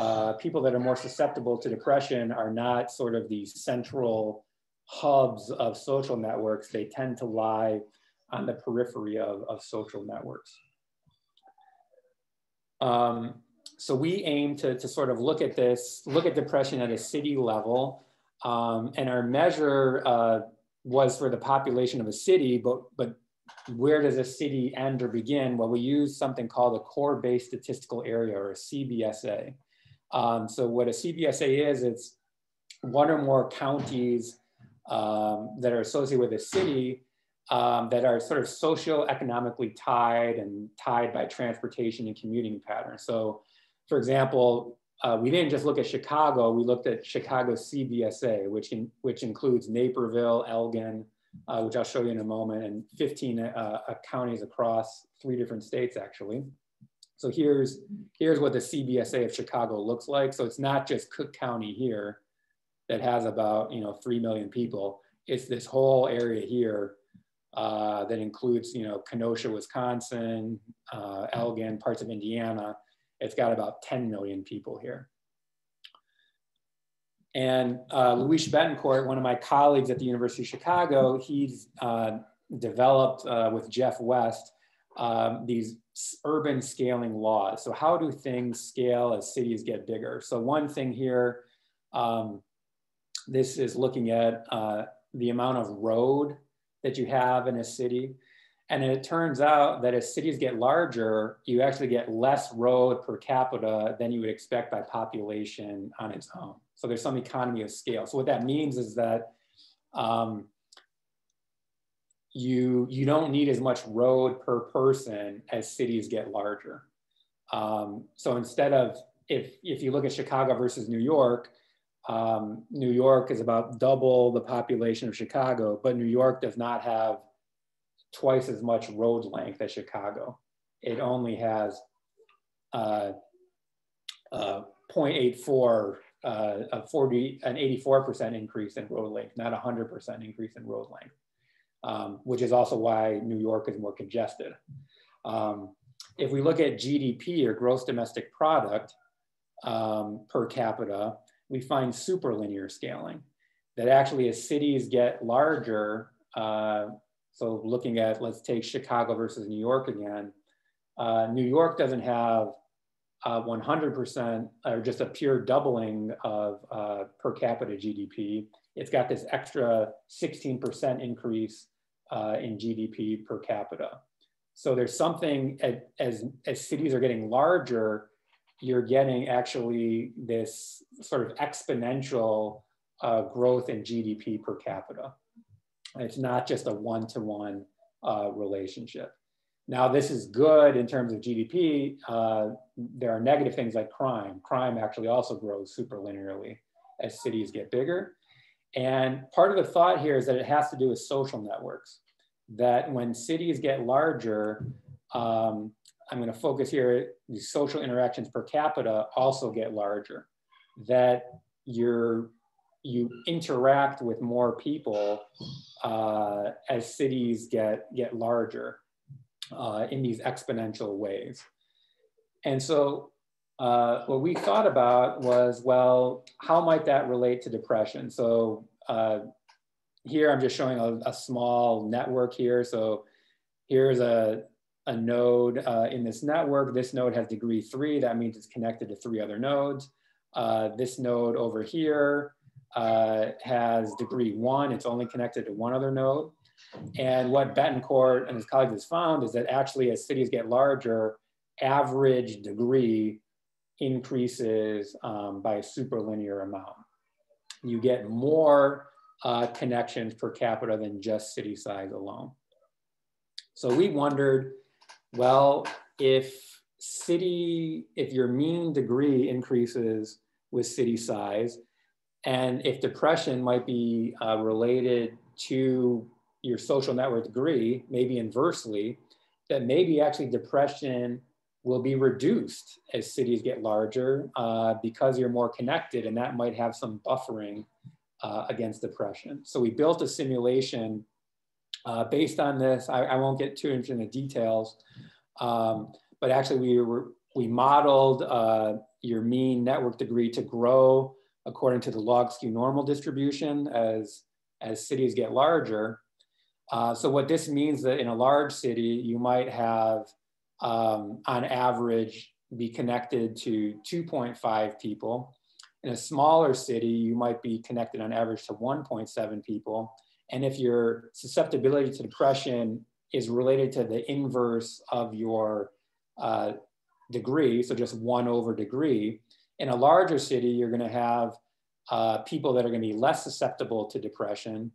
[SPEAKER 2] uh, people that are more susceptible to depression are not sort of these central hubs of social networks. They tend to lie on the periphery of, of social networks. Um, so we aim to, to sort of look at this, look at depression at a city level Um, and our measure uh, was for the population of a city, but, but where does a city end or begin? Well, we use something called a core-based statistical area or a CBSA. Um, so what a CBSA is, it's one or more counties um, that are associated with a city um, that are sort of socio-economically tied and tied by transportation and commuting patterns. So for example, uh, we didn't just look at Chicago, we looked at Chicago CBSA, which, in, which includes Naperville, Elgin, uh, which I'll show you in a moment, and 15 uh, counties across three different states actually. So here's, here's what the CBSA of Chicago looks like. So it's not just Cook County here that has about you know 3 million people. It's this whole area here uh, that includes you know Kenosha, Wisconsin, uh, Elgin, parts of Indiana. It's got about 10 million people here. And uh, Luis Bettencourt, one of my colleagues at the University of Chicago, he's uh, developed uh, with Geoff West um, these urban scaling laws. So how do things scale as cities get bigger? So one thing here, um, this is looking at uh, the amount of road that you have in a city. And it turns out that as cities get larger, you actually get less road per capita than you would expect by population on its own. So there's some economy of scale. So what that means is that um, you, you don't need as much road per person as cities get larger. Um, so instead of, if, if you look at Chicago versus New York, um, New York is about double the population of Chicago, but New York does not have twice as much road length as Chicago. It only has uh, uh, 0.84 uh, a 40, an 84% increase in road length, not a 100% increase in road length, um, which is also why New York is more congested. Um, if we look at GDP or gross domestic product um, per capita, we find superlinear scaling. That actually as cities get larger, uh, so looking at, let's take Chicago versus New York again, uh, New York doesn't have 100% or just a pure doubling of uh, per capita GDP. It's got this extra 16% increase uh, in GDP per capita. So there's something as, as cities are getting larger, you're getting actually this sort of exponential uh, growth in GDP per capita. It's not just a one-to-one -one, uh, relationship. Now, this is good in terms of GDP. Uh, there are negative things like crime. Crime actually also grows super linearly as cities get bigger. And part of the thought here is that it has to do with social networks, that when cities get larger, um, I'm going to focus here, the social interactions per capita also get larger, that you're, you interact with more people uh, as cities get, get larger uh, in these exponential ways. And so uh, what we thought about was, well, how might that relate to depression? So uh, here I'm just showing a, a, small network here. So here's a, a node uh, in this network. This node has degree three. That means it's connected to three other nodes. Uh, this node over here uh, has degree one. It's only connected to one other node. And what Bettencourt and his colleagues has found is that actually as cities get larger, average degree increases um, by a superlinear amount. You get more uh, connections per capita than just city size alone. So we wondered, well, if city, if your mean degree increases with city size, and if depression might be uh, related to your social network degree, maybe inversely, that maybe actually depression will be reduced as cities get larger uh, because you're more connected and that might have some buffering uh, against depression. So we built a simulation uh, based on this. I, I, won't get too into the details, um, but actually we were, we modeled uh, your mean network degree to grow according to the log skew normal distribution as, as cities get larger. Uh, so what this means that in a large city, you might have um, on average be connected to 2.5 people. In a smaller city, you might be connected on average to 1.7 people. And if your susceptibility to depression is related to the inverse of your uh, degree, so just one over degree, in a larger city, you're going to have uh, people that are going to be less susceptible to depression.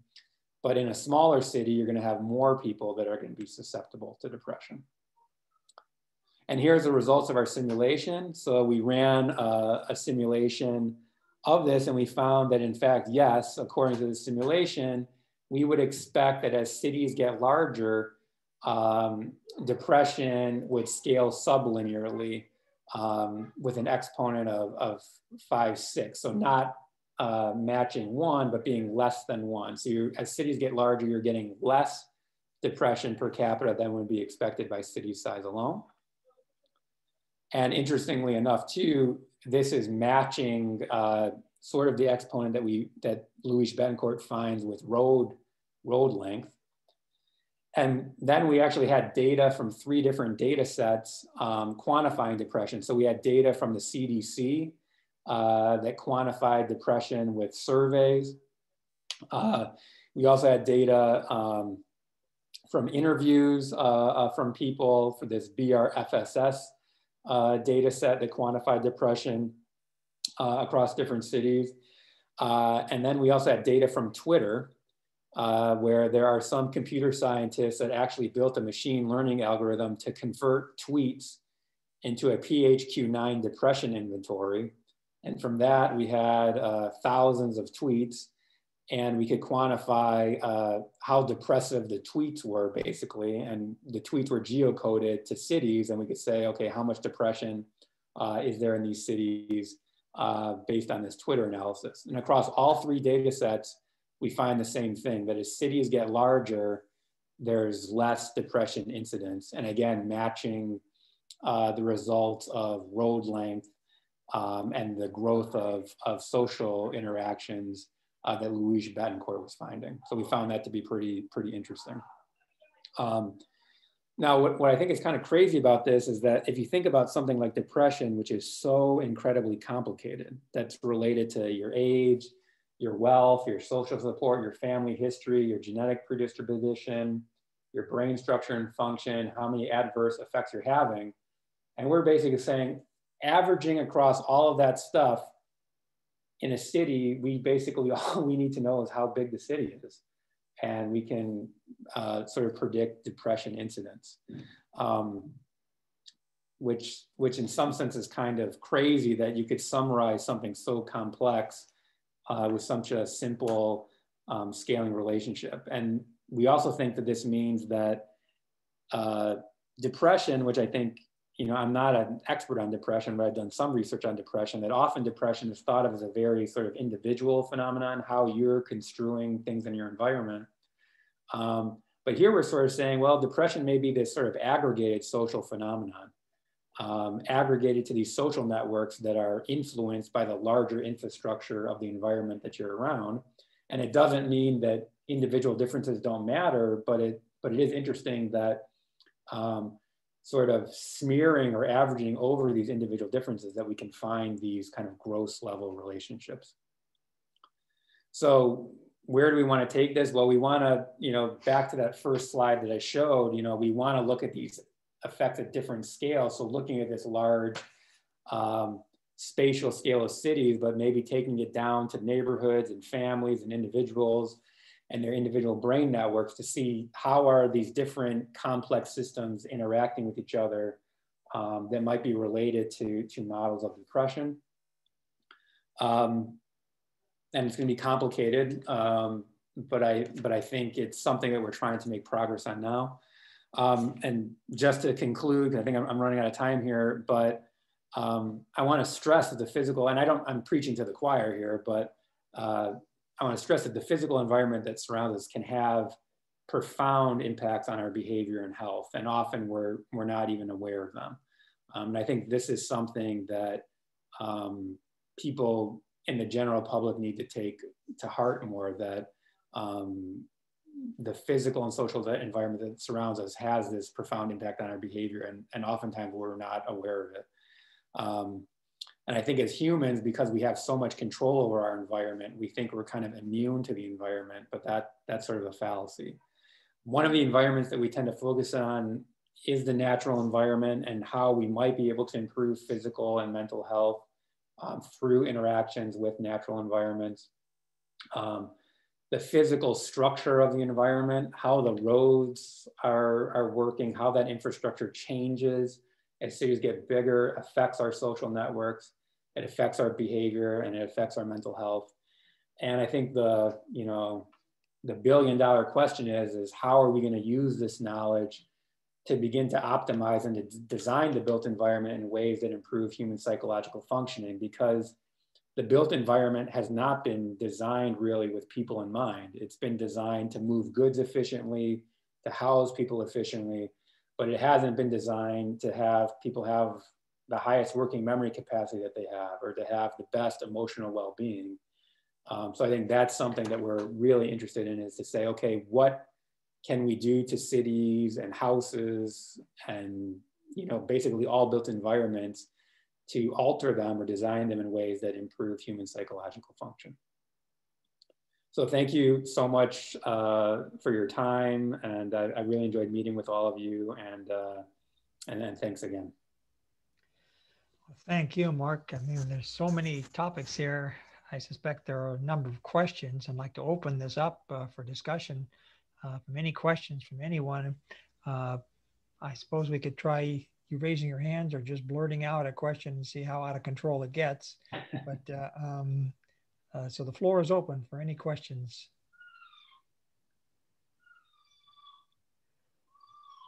[SPEAKER 2] But in a smaller city, you're going to have more people that are going to be susceptible to depression. And here's the results of our simulation. So we ran a, a simulation of this and we found that in fact, yes, according to the simulation, we would expect that as cities get larger, um, depression would scale sublinearly um, with an exponent of, of five, six. So not uh, matching one, but being less than one. So as cities get larger, you're getting less depression per capita than would be expected by city size alone. And interestingly enough, too, this is matching uh, sort of the exponent that we that Luis Bettencourt finds with road road length. And then we actually had data from three different data sets um, quantifying depression. So we had data from the CDC uh, that quantified depression with surveys. Uh, we also had data um, from interviews uh, uh from people for this BRFSS uh, data set that quantified depression uh, across different cities. and then we also had data from Twitter, uh, where there are some computer scientists that actually built a machine learning algorithm to convert tweets into a PHQ-9 depression inventory. And from that, we had uh, thousands of tweets and we could quantify uh, how depressive the tweets were basically. And the tweets were geocoded to cities and we could say, okay, how much depression uh, is there in these cities uh, based on this Twitter analysis. And across all three data sets, we find the same thing that as cities get larger, there's less depression incidence. And again, matching uh, the results of road length um, and the growth of, of social interactions uh, that Luis Bettencourt was finding. So we found that to be pretty, pretty interesting. Um, now, what, what I think is kind of crazy about this is that if you think about something like depression, which is so incredibly complicated, that's related to your age, your wealth, your social support, your family history, your genetic predisposition, your brain structure and function, how many adverse effects you're having. And we're basically saying, averaging across all of that stuff in a city, we basically [LAUGHS] all we need to know is how big the city is. And we can uh, sort of predict depression incidence, um, which, which in some sense is kind of crazy that you could summarize something so complex uh, with such a simple um, scaling relationship. And we also think that this means that uh, depression, which I think, you know, I'm not an expert on depression, but I've done some research on depression, that often depression is thought of as a very sort of individual phenomenon, how you're construing things in your environment. Um, but here we're sort of saying, well, depression may be this sort of aggregated social phenomenon um, aggregated to these social networks that are influenced by the larger infrastructure of the environment that you're around. And it doesn't mean that individual differences don't matter, but it, but it is interesting that um, sort of smearing or averaging over these individual differences that we can find these kind of gross level relationships. So where do we want to take this? Well, we want to, you know, back to that first slide that I showed, you know, we want to look at these effects at different scales. So looking at this large um, spatial scale of cities, but maybe taking it down to neighborhoods and families and individuals and their individual brain networks to see how are these different complex systems interacting with each other um, that might be related to, to models of depression. Um, and it's going to be complicated, um, but I but I think it's something that we're trying to make progress on now. Um, and just to conclude, I think I'm, I'm, running out of time here, but um, I want to stress that the physical, and I don't, I'm preaching to the choir here, but uh, I want to stress that the physical environment that surrounds us can have profound impacts on our behavior and health, and often we're, we're not even aware of them. Um, and I think this is something that um, people in the general public need to take to heart more that um, the physical and social environment that surrounds us has this profound impact on our behavior and, and oftentimes we're not aware of it. And I think as humans, because we have so much control over our environment, we think we're kind of immune to the environment, but that, that's sort of a fallacy. One of the environments that we tend to focus on is the natural environment and how we might be able to improve physical and mental health um, through interactions with natural environments. Um, the physical structure of the environment, how the roads are, are working, how that infrastructure changes as cities get bigger, affects our social networks, it affects our behavior, and it affects our mental health. And I think the, you know, the billion dollar question is, is how are we gonna use this knowledge to begin to optimize and to design the built environment in ways that improve human psychological functioning because the built environment has not been designed really with people in mind. It's been designed to move goods efficiently, to house people efficiently, but it hasn't been designed to have people have the highest working memory capacity that they have or to have the best emotional well-being. Um, so I think that's something that we're really interested in is to say, okay, what can we do to cities and houses and you know basically all built environments to alter them or design them in ways that improve human psychological function. So thank you so much uh, for your time, and I, I, really enjoyed meeting with all of you, and uh, and then thanks again.
[SPEAKER 1] Well, thank you, Marc. I mean, there's so many topics here. I suspect there are a number of questions. I'd like to open this up uh, for discussion uh, from any questions from anyone. Uh, I suppose we could try you raising your hands or just blurting out a question and see how out of control it gets. [LAUGHS] But uh, um, uh, so the floor is open for any questions.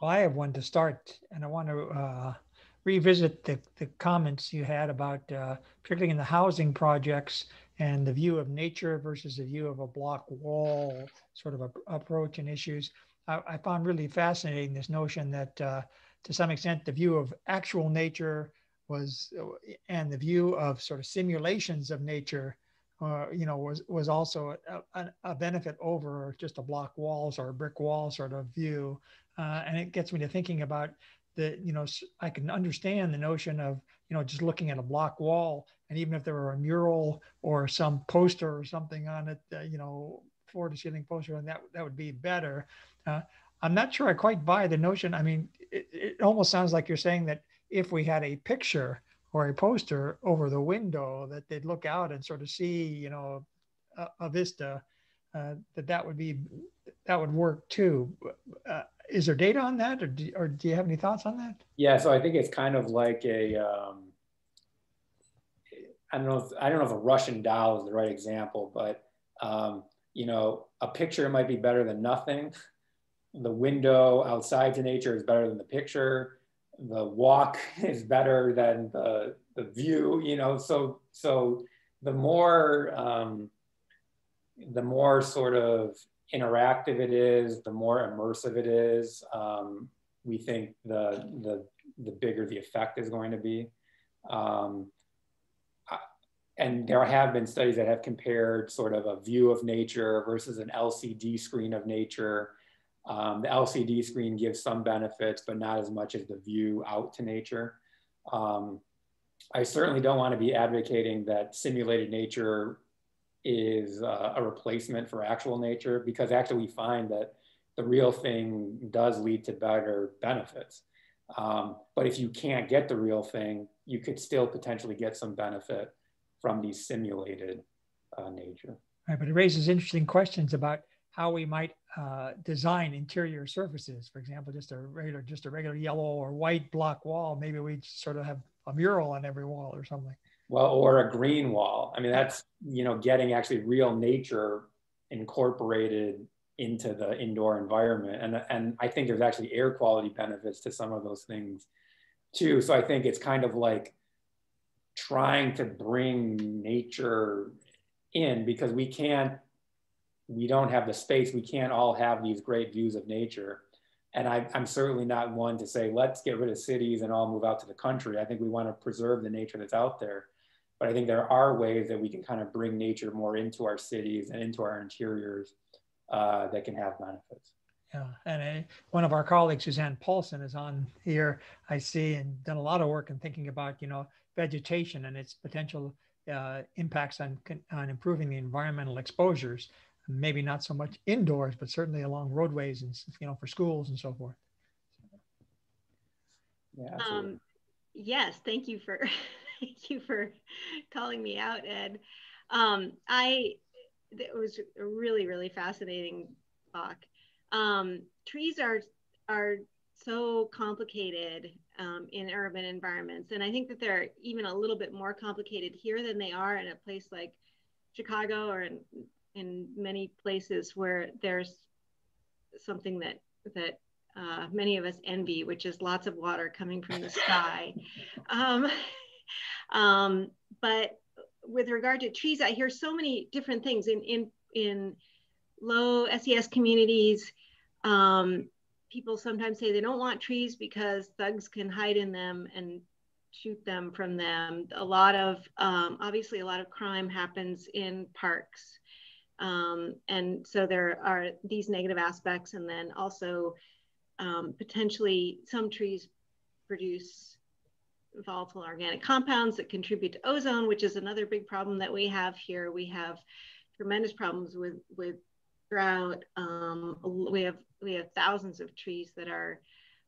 [SPEAKER 1] Well, I have one to start, and I want to uh, revisit the, the comments you had about, uh, particularly in the housing projects, and the view of nature versus the view of a block wall sort of a, approach and issues. I, I, found really fascinating this notion that uh, to some extent the view of actual nature was and the view of sort of simulations of nature uh, you know was was also a, a, a, benefit over just a block walls or a brick wall sort of view uh, and it gets me to thinking about the you know i can understand the notion of you know just looking at a block wall and even if there were a mural or some poster or something on it uh, you know floor to ceiling poster and that that would be better uh, I'm not sure I quite buy the notion. I mean, it, it almost sounds like you're saying that if we had a picture or a poster over the window that they'd look out and sort of see, you know, a, a vista, uh, that that would be that would work too. Uh, is there data on that, or do, or do you have any thoughts on that?
[SPEAKER 2] Yeah, so I think it's kind of like a um, I don't know if I don't know if a Russian doll is the right example, but um, you know, a picture might be better than nothing the window outside to nature is better than the picture. The walk [LAUGHS] is better than the, the view, you know, so, so the more, um, the more sort of interactive it is, the more immersive it is, um, we think the, the, the bigger the effect is going to be. Um, and there have been studies that have compared sort of a view of nature versus an LCD screen of nature um, the LCD screen gives some benefits, but not as much as the view out to nature. Um, I certainly don't want to be advocating that simulated nature is uh, a replacement for actual nature because actually we find that the real thing does lead to better benefits. Um, but if you can't get the real thing, you could still potentially get some benefit from the simulated uh, nature.
[SPEAKER 1] But it raises interesting questions about how we might uh, design interior surfaces. For example, just a regular, just a regular yellow or white block wall. Maybe we sort of have a mural on every wall or something.
[SPEAKER 2] Well, or a green wall. I mean, that's you know getting actually real nature incorporated into the indoor environment, and and I think there's actually air quality benefits to some of those things too. So I think it's kind of like trying to bring nature in because we can't we don't have the space. We can't all have these great views of nature. And I, am certainly not one to say, let's get rid of cities and all move out to the country. I think we want to preserve the nature that's out there. But I think there are ways that we can kind of bring nature more into our cities and into our interiors uh, that can have benefits.
[SPEAKER 1] Yeah, and uh, one of our colleagues, Suzanne Paulson, is on here. I see and done a lot of work in thinking about, you know, vegetation and its potential uh, impacts on, on improving the environmental exposures. Maybe not so much indoors, but certainly along roadways and you know for schools and so forth.
[SPEAKER 5] Yeah, um, yes, thank you for [LAUGHS] thank you for calling me out, Ed. Um, I it was a really really fascinating talk. Um, trees are are so complicated um, in urban environments, and I think that they're even a little bit more complicated here than they are in a place like Chicago or in in many places where there's something that that uh, many of us envy, which is lots of water coming from the sky. [LAUGHS] Um, um, but with regard to trees, I hear so many different things in in in low SES communities. Um, people sometimes say they don't want trees because thugs can hide in them and shoot them from them. A lot of um, obviously a lot of crime happens in parks. Um, and so there are these negative aspects and then also um, potentially some trees produce volatile organic compounds that contribute to ozone, which is another big problem that we have here. We have tremendous problems with, with drought. Um, we have we have thousands of trees that are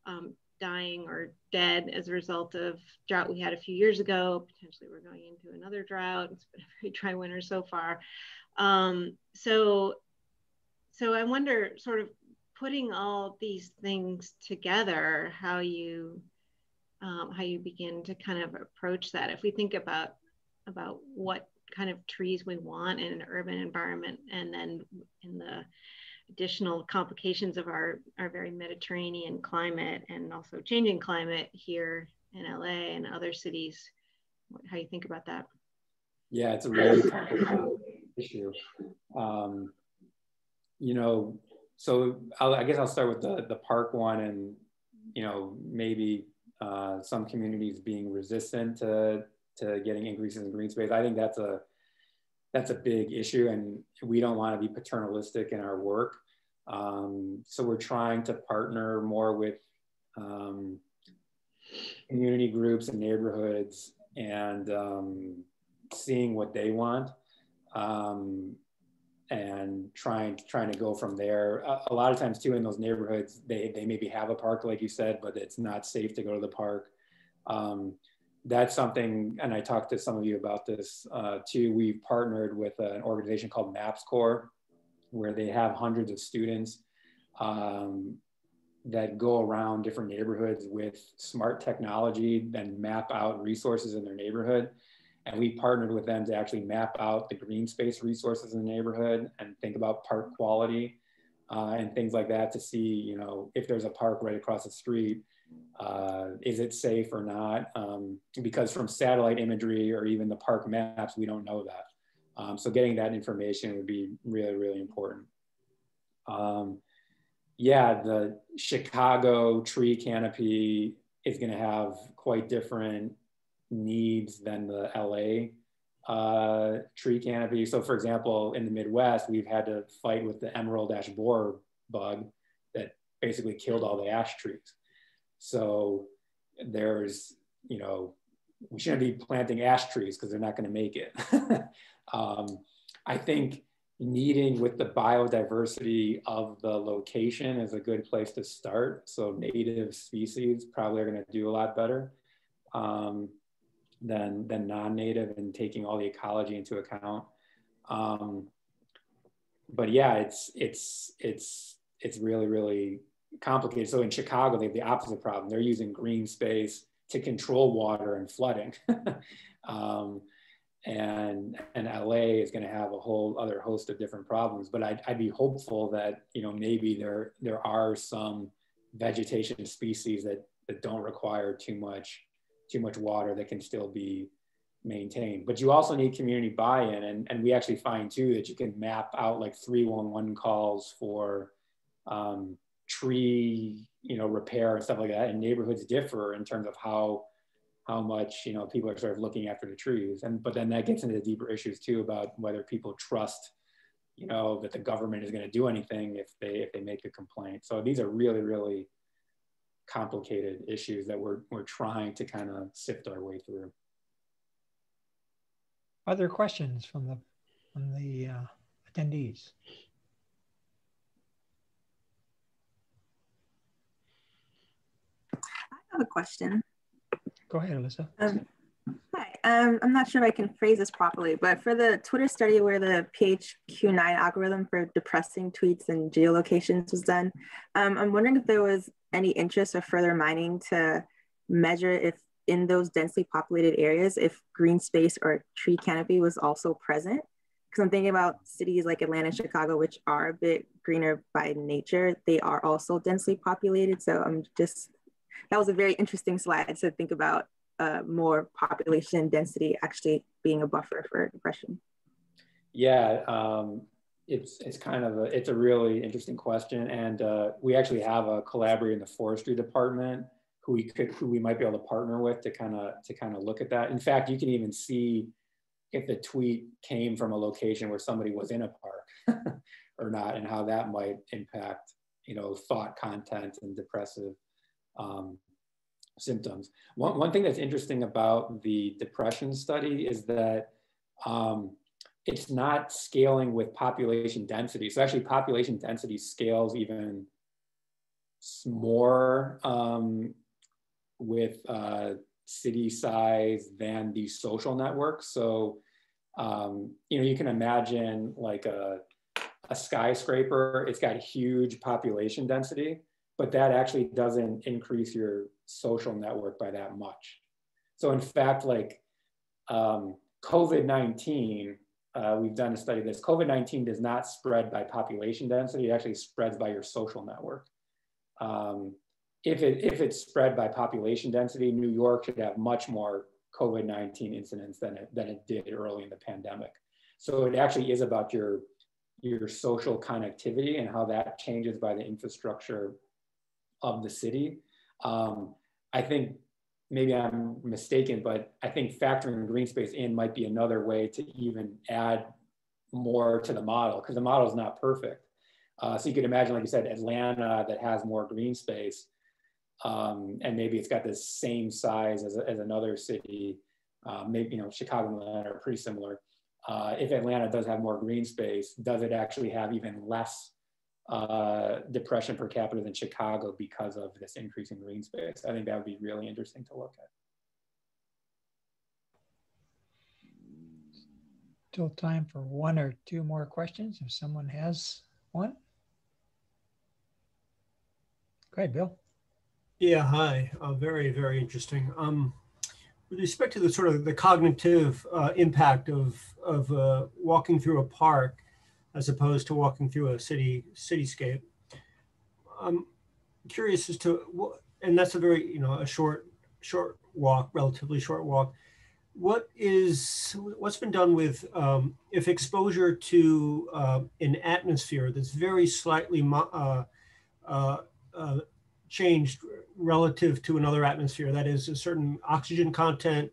[SPEAKER 5] um, dying or dead as a result of drought we had a few years ago. Potentially, we're going into another drought. It's been a very dry winter so far. Um, so, so I wonder, sort of putting all these things together, how you um, how you begin to kind of approach that. If we think about about what kind of trees we want in an urban environment, and then in the additional complications of our our very Mediterranean climate and also changing climate here in LA and other cities, how you think about that?
[SPEAKER 2] Yeah, it's a really complicated issue. Um, you know, so I'll, i guess I'll start with the, the park one and, you know, maybe uh, some communities being resistant to, to getting increases in green space. I think that's a, that's a big issue and we don't want to be paternalistic in our work. Um, so we're trying to partner more with um, community groups and neighborhoods and um, seeing what they want. Um, and trying trying to go from there. A, a, lot of times too in those neighborhoods, they they maybe have a park like you said, but it's not safe to go to the park. Um, that's something, and I talked to some of you about this uh, too. We've partnered with an organization called MAPS Corps, where they have hundreds of students um, that go around different neighborhoods with smart technology and map out resources in their neighborhood and we partnered with them to actually map out the green space resources in the neighborhood and think about park quality uh, and things like that to see, you know, if there's a park right across the street, uh, is it safe or not? Um, because from satellite imagery or even the park maps, we don't know that. Um, so getting that information would be really, really important. Um, yeah, the Chicago tree canopy is going to have quite different needs than the LA uh, tree canopy. So for example, in the Midwest, we've had to fight with the emerald ash borer bug that basically killed all the ash trees. So there's, you know, we shouldn't be planting ash trees because they're not going to make it. [LAUGHS] um, I think needing with the biodiversity of the location is a good place to start. So native species probably are going to do a lot better. Um, than, than non-native and taking all the ecology into account. Um, but yeah, it's, it's, it's, it's really, really complicated. So in Chicago, they have the opposite problem. They're using green space to control water and flooding. [LAUGHS] um, and and LA is going to have a whole other host of different problems. But I'd, I'd be hopeful that you know maybe there there are some vegetation species that that don't require too much too much water that can still be maintained. But you also need community buy-in, and, and we actually find too that you can map out like 311 calls for um, tree, you know, repair and stuff like that. And neighborhoods differ in terms of how how much you know people are sort of looking after the trees. And but then that gets into the deeper issues too about whether people trust you know that the government is going to do anything if they if they make a complaint so these are really really complicated issues that we're, we're trying to kind of sift our way through.
[SPEAKER 1] Other questions from the from the uh, attendees?
[SPEAKER 6] I have a question.
[SPEAKER 1] Go ahead, Alyssa.
[SPEAKER 6] Um, hi, um, I'm not sure if I can phrase this properly, but for the Twitter study where the PHQ-9 algorithm for depressing tweets and geolocations was done, um, I'm wondering if there was any interest of further mining to measure if in those densely populated areas, if green space or tree canopy was also present. Because I'm thinking about cities like Atlanta and Chicago, which are a bit greener by nature, they are also densely populated. So I'm just, that was a very interesting slide to think about uh, more population density actually being a buffer for depression.
[SPEAKER 2] Yeah, um, it's it's kind of a it's a really interesting question, and uh, we actually have a collaborator in the forestry department who we could who we might be able to partner with to kind of to kind of look at that. In fact, you can even see if the tweet came from a location where somebody was in a park [LAUGHS] or not, and how that might impact you know thought content and depressive um, symptoms. One, one thing that's interesting about the depression study is that um, it's not scaling with population density. So actually population density scales even more um, with uh, city size than the social networks. So, um, you know, you can imagine like a, a skyscraper, it's got huge population density, but that actually doesn't increase your social network by that much. So in fact, like um, COVID-19, uh, we've done a study this, COVID-19 does not spread by population density, it actually spreads by your social network. Um, if, it, if it's spread by population density, New York should have much more COVID-19 incidence than it, than it did early in the pandemic. So it actually is about your, your social connectivity and how that changes by the infrastructure of the city. Um, I think maybe I'm mistaken, but I think factoring green space in might be another way to even add more to the model because the model is not perfect. Uh, so you could imagine, like you said, Atlanta that has more green space, um, and maybe it's got the same size as, as another city. Uh, maybe you know Chicago and Atlanta are pretty similar. Uh, if Atlanta does have more green space, does it actually have even less uh, depression per capita than Chicago because of this increase in green space. I think that would be really interesting to look at.
[SPEAKER 1] Still time for one or two more questions if someone has one. Go ahead, Bill.
[SPEAKER 7] Yeah, hi. Uh, very, very interesting. Um, with respect to the sort of the cognitive uh, impact of, of uh, walking through a park, as opposed to walking through a city cityscape. I'm curious as to what, and that's a very you know a short short walk, relatively short walk. What is what's been done with um, if exposure to uh, an atmosphere that's very slightly uh, uh, uh, changed relative to another atmosphere, that is a certain oxygen content,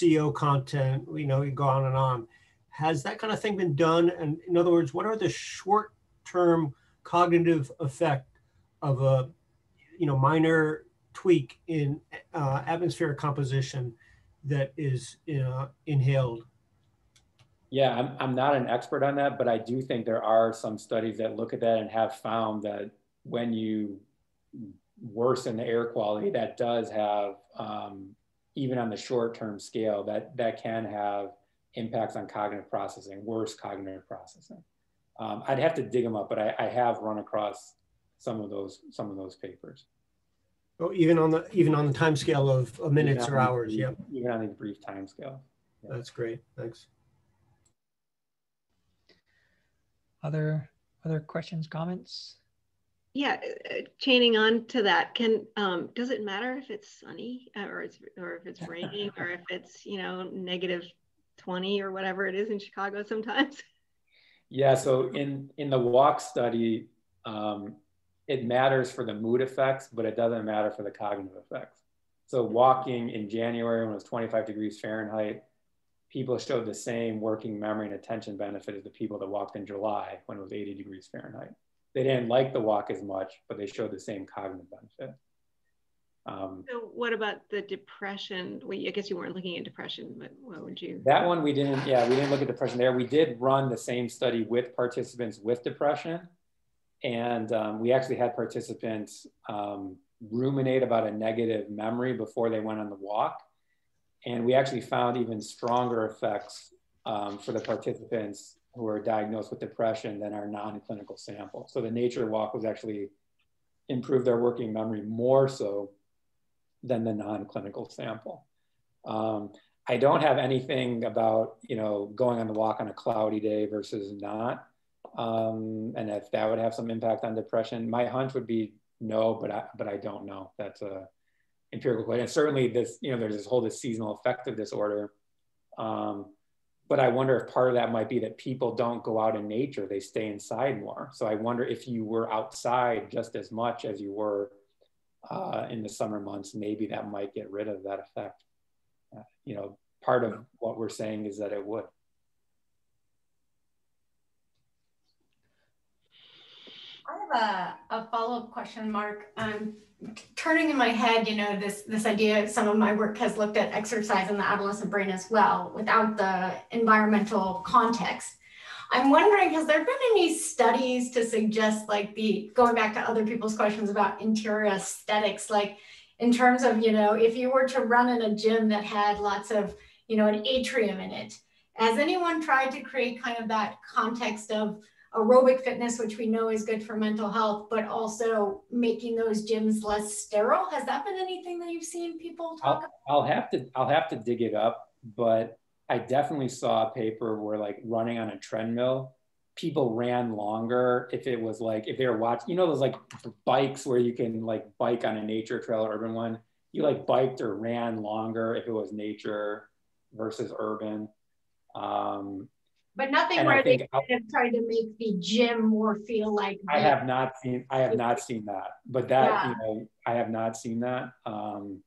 [SPEAKER 7] CO content, you know, you go on and on has that kind of thing been done? And in other words, what are the short term cognitive effect of a you know minor tweak in uh, atmospheric composition that is uh, inhaled?
[SPEAKER 2] Yeah, I'm, I'm not an expert on that, but I do think there are some studies that look at that and have found that when you worsen the air quality, that does have, um, even on the short term scale, that, that can have impacts on cognitive processing, worse cognitive processing. Um, I'd have to dig them up, but I, I, have run across some of those some of those papers.
[SPEAKER 7] Oh, even on the even on the time scale of minutes or hours, yeah.
[SPEAKER 2] Even on the brief time scale.
[SPEAKER 7] Yeah. That's great. Thanks.
[SPEAKER 1] Other other questions, comments?
[SPEAKER 5] Yeah, uh, uh, chaining on to that, can um, does it matter if it's sunny uh, or it's or if it's raining or if it's you know negative 20 or whatever it is in Chicago sometimes? [LAUGHS]
[SPEAKER 2] Yeah, so in, in the walk study, um, it matters for the mood effects, but it doesn't matter for the cognitive effects. So walking in January when it was 25 degrees Fahrenheit, people showed the same working memory and attention benefit as the people that walked in July when it was 80 degrees Fahrenheit. They didn't like the walk as much, but they showed the same cognitive benefit. Um,
[SPEAKER 5] so what about the depression? Well, I guess you weren't looking at depression, but what would you?
[SPEAKER 2] that one we didn't, yeah, we didn't look at depression there. We did run the same study with participants with depression. And um, we actually had participants um, ruminate about a negative memory before they went on the walk. And we actually found even stronger effects um, for the participants who were diagnosed with depression than our non-clinical sample. So the nature walk was actually improved their working memory more so than the non-clinical sample. Um, I don't have anything about, you know, going on the walk on a cloudy day versus not. Um, and if that would have some impact on depression, my hunch would be no, but I, but I don't know. That's a empirical question. And certainly this, you know, there's this whole this seasonal affective disorder. Um, but I wonder if part of that might be that people don't go out in nature, they stay inside more. So I wonder if you were outside just as much as you were uh, in the summer months, maybe that might get rid of that effect. Uh, you know, part of what we're saying is that it would.
[SPEAKER 8] I have a, a follow-up question, Marc. I'm turning in my head, you know, this this idea, some of my work has looked at exercise in the adolescent brain as well, without the environmental context. I'm wondering, has there been any studies to suggest like the, going back to other people's questions about interior aesthetics, like in terms of, you know, if you were to run in a gym that had lots of, you know, an atrium in it, has anyone tried to create kind of that context of aerobic fitness, which we know is good for mental health, but also making those gyms less sterile. Has that been anything that you've seen people talk
[SPEAKER 2] I'll,
[SPEAKER 8] about?
[SPEAKER 2] I'll have to I'll have to dig it up, but I definitely saw a paper where like running on a treadmill, people ran longer if it was like if they were watching, you know, those like bikes where you can like bike on a nature trail or urban one. You like biked or ran longer if it was nature versus urban. Um,
[SPEAKER 8] but nothing where they kind of tried to make the gym more feel like.
[SPEAKER 2] I have not seen. I have not seen that. But that yeah. you know, I have not seen that. Um,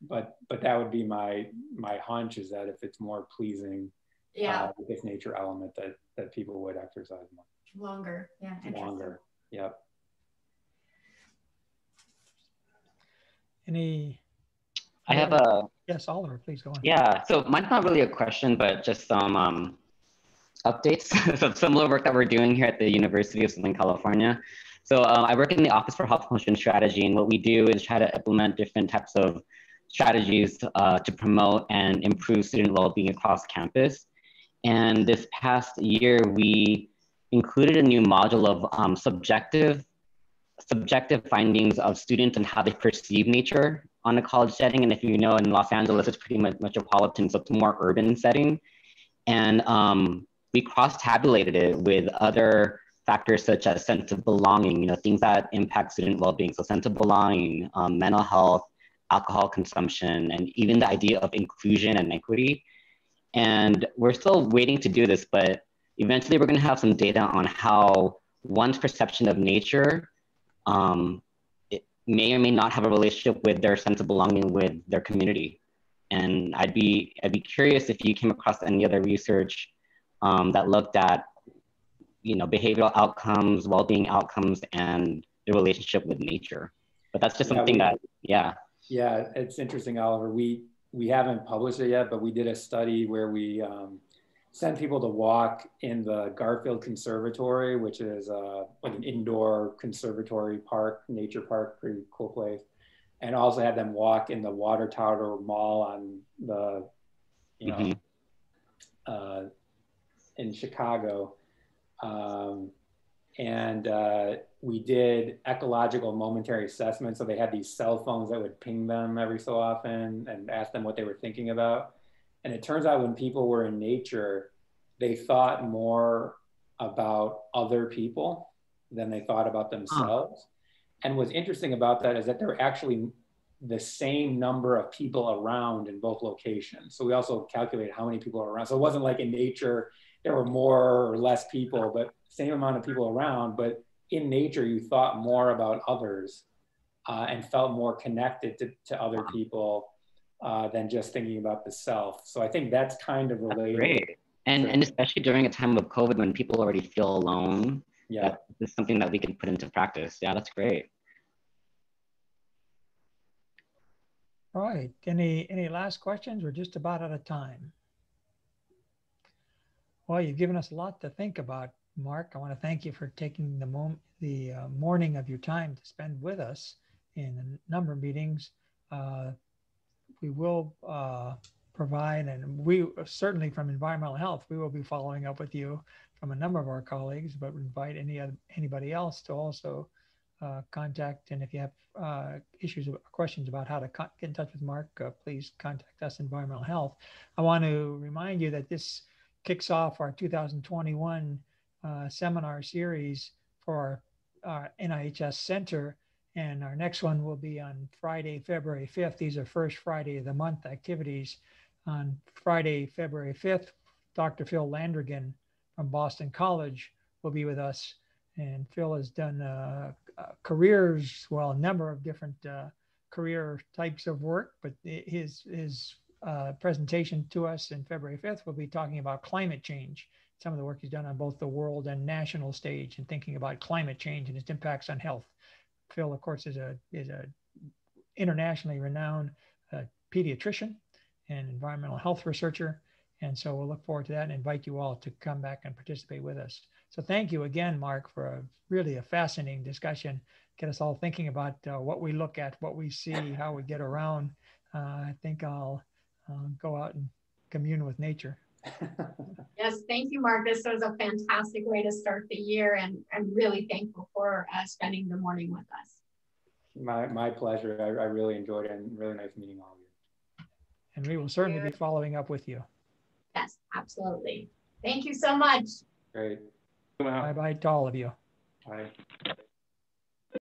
[SPEAKER 2] but but that would be my my hunch is that if it's more pleasing,
[SPEAKER 8] yeah, uh,
[SPEAKER 2] with this nature element, that that people would exercise more.
[SPEAKER 8] Longer, yeah.
[SPEAKER 2] Longer, yep.
[SPEAKER 1] Any?
[SPEAKER 9] I have a.
[SPEAKER 1] Yes, Oliver, please go on.
[SPEAKER 9] Yeah, so mine's not really a question, but just some um, updates [LAUGHS] of similar work that we're doing here at the University of Southern California. So um, I work in the Office for Health Promotion Strategy, and what we do is try to implement different types of strategies uh, to promote and improve student well-being across campus. And this past year, we included a new module of um, subjective subjective findings of students and how they perceive nature on a college setting. And if you know, in Los Angeles, it's pretty much metropolitan, so it's a more urban setting. And um, we cross-tabulated it with other factors such as sense of belonging, you know, things that impact student well-being. So sense of belonging, um, mental health, alcohol consumption, and even the idea of inclusion and equity. And we're still waiting to do this, but eventually we're gonna have some data on how one's perception of nature um, may or may not have a relationship with their sense of belonging with their community. And I'd be, I'd be curious if you came across any other research um, that looked at you know behavioral outcomes, well-being outcomes, and the relationship with nature. But that's just something we, that yeah.
[SPEAKER 2] Yeah, it's interesting, Oliver. We we haven't published it yet, but we did a study where we um, sent people to walk in the Garfield Conservatory, which is uh, like an indoor conservatory park, nature park, pretty cool place, and also had them walk in the Water Tower Mall on the, you know, mm-hmm. uh, in Chicago. Um, and uh, we did ecological momentary assessment. So they had these cell phones that would ping them every so often and ask them what they were thinking about. And it turns out when people were in nature, they thought more about other people than they thought about themselves. Huh. And what's interesting about that is that there were actually the same number of people around in both locations. So we also calculated how many people are around. So it wasn't like in nature, there were more or less people, but same amount of people around. But in nature, you thought more about others uh, and felt more connected to, to other people uh, than just thinking about the self. So I think that's kind of related.
[SPEAKER 9] great. And, and especially during a time of COVID when people already feel alone,
[SPEAKER 2] yeah,
[SPEAKER 9] this is something that we can put into practice. Yeah, that's great.
[SPEAKER 1] All right. Any any last questions? We're just about out of time. Well, you've given us a lot to think about, Marc. I want to thank you for taking the moment, the uh, morning of your time to spend with us in a number of meetings. Uh, we will uh, provide, and we certainly from environmental health, we will be following up with you from a number of our colleagues, but invite any other, anybody else to also uh, contact. And if you have uh, issues or questions about how to get in touch with Marc, uh, please contact us, Environmental Health. I want to remind you that this kicks off our 2021 uh, seminar series for our, our NIHS Center. And our next one will be on Friday, February 5th. These are first Friday of the month activities. On Friday, February 5th, Dr. Phil Landrigan from Boston College will be with us. And Phil has done uh, uh, careers, well, a number of different uh, career types of work, but his, his uh, presentation to us in February 5th will be talking about climate change, some of the work he's done on both the world and national stage and thinking about climate change and its impacts on health. Phil, of course, is a, is a internationally renowned uh, pediatrician and environmental health researcher. And so we'll look forward to that and invite you all to come back and participate with us. So thank you again, Marc, for a really a fascinating discussion. Get us all thinking about uh, what we look at, what we see, how we get around. Uh, I think I'll uh, go out and commune with nature.
[SPEAKER 8] Yes, thank you, Marc. This was a fantastic way to start the year, and I'm really thankful for uh, spending the morning with us.
[SPEAKER 2] My, my pleasure. I, I really enjoyed it and really nice meeting all of you.
[SPEAKER 1] And we will certainly be following up with you.
[SPEAKER 8] Yes, absolutely. Thank you so much.
[SPEAKER 2] Great.
[SPEAKER 1] Bye bye to all of you.
[SPEAKER 2] Bye.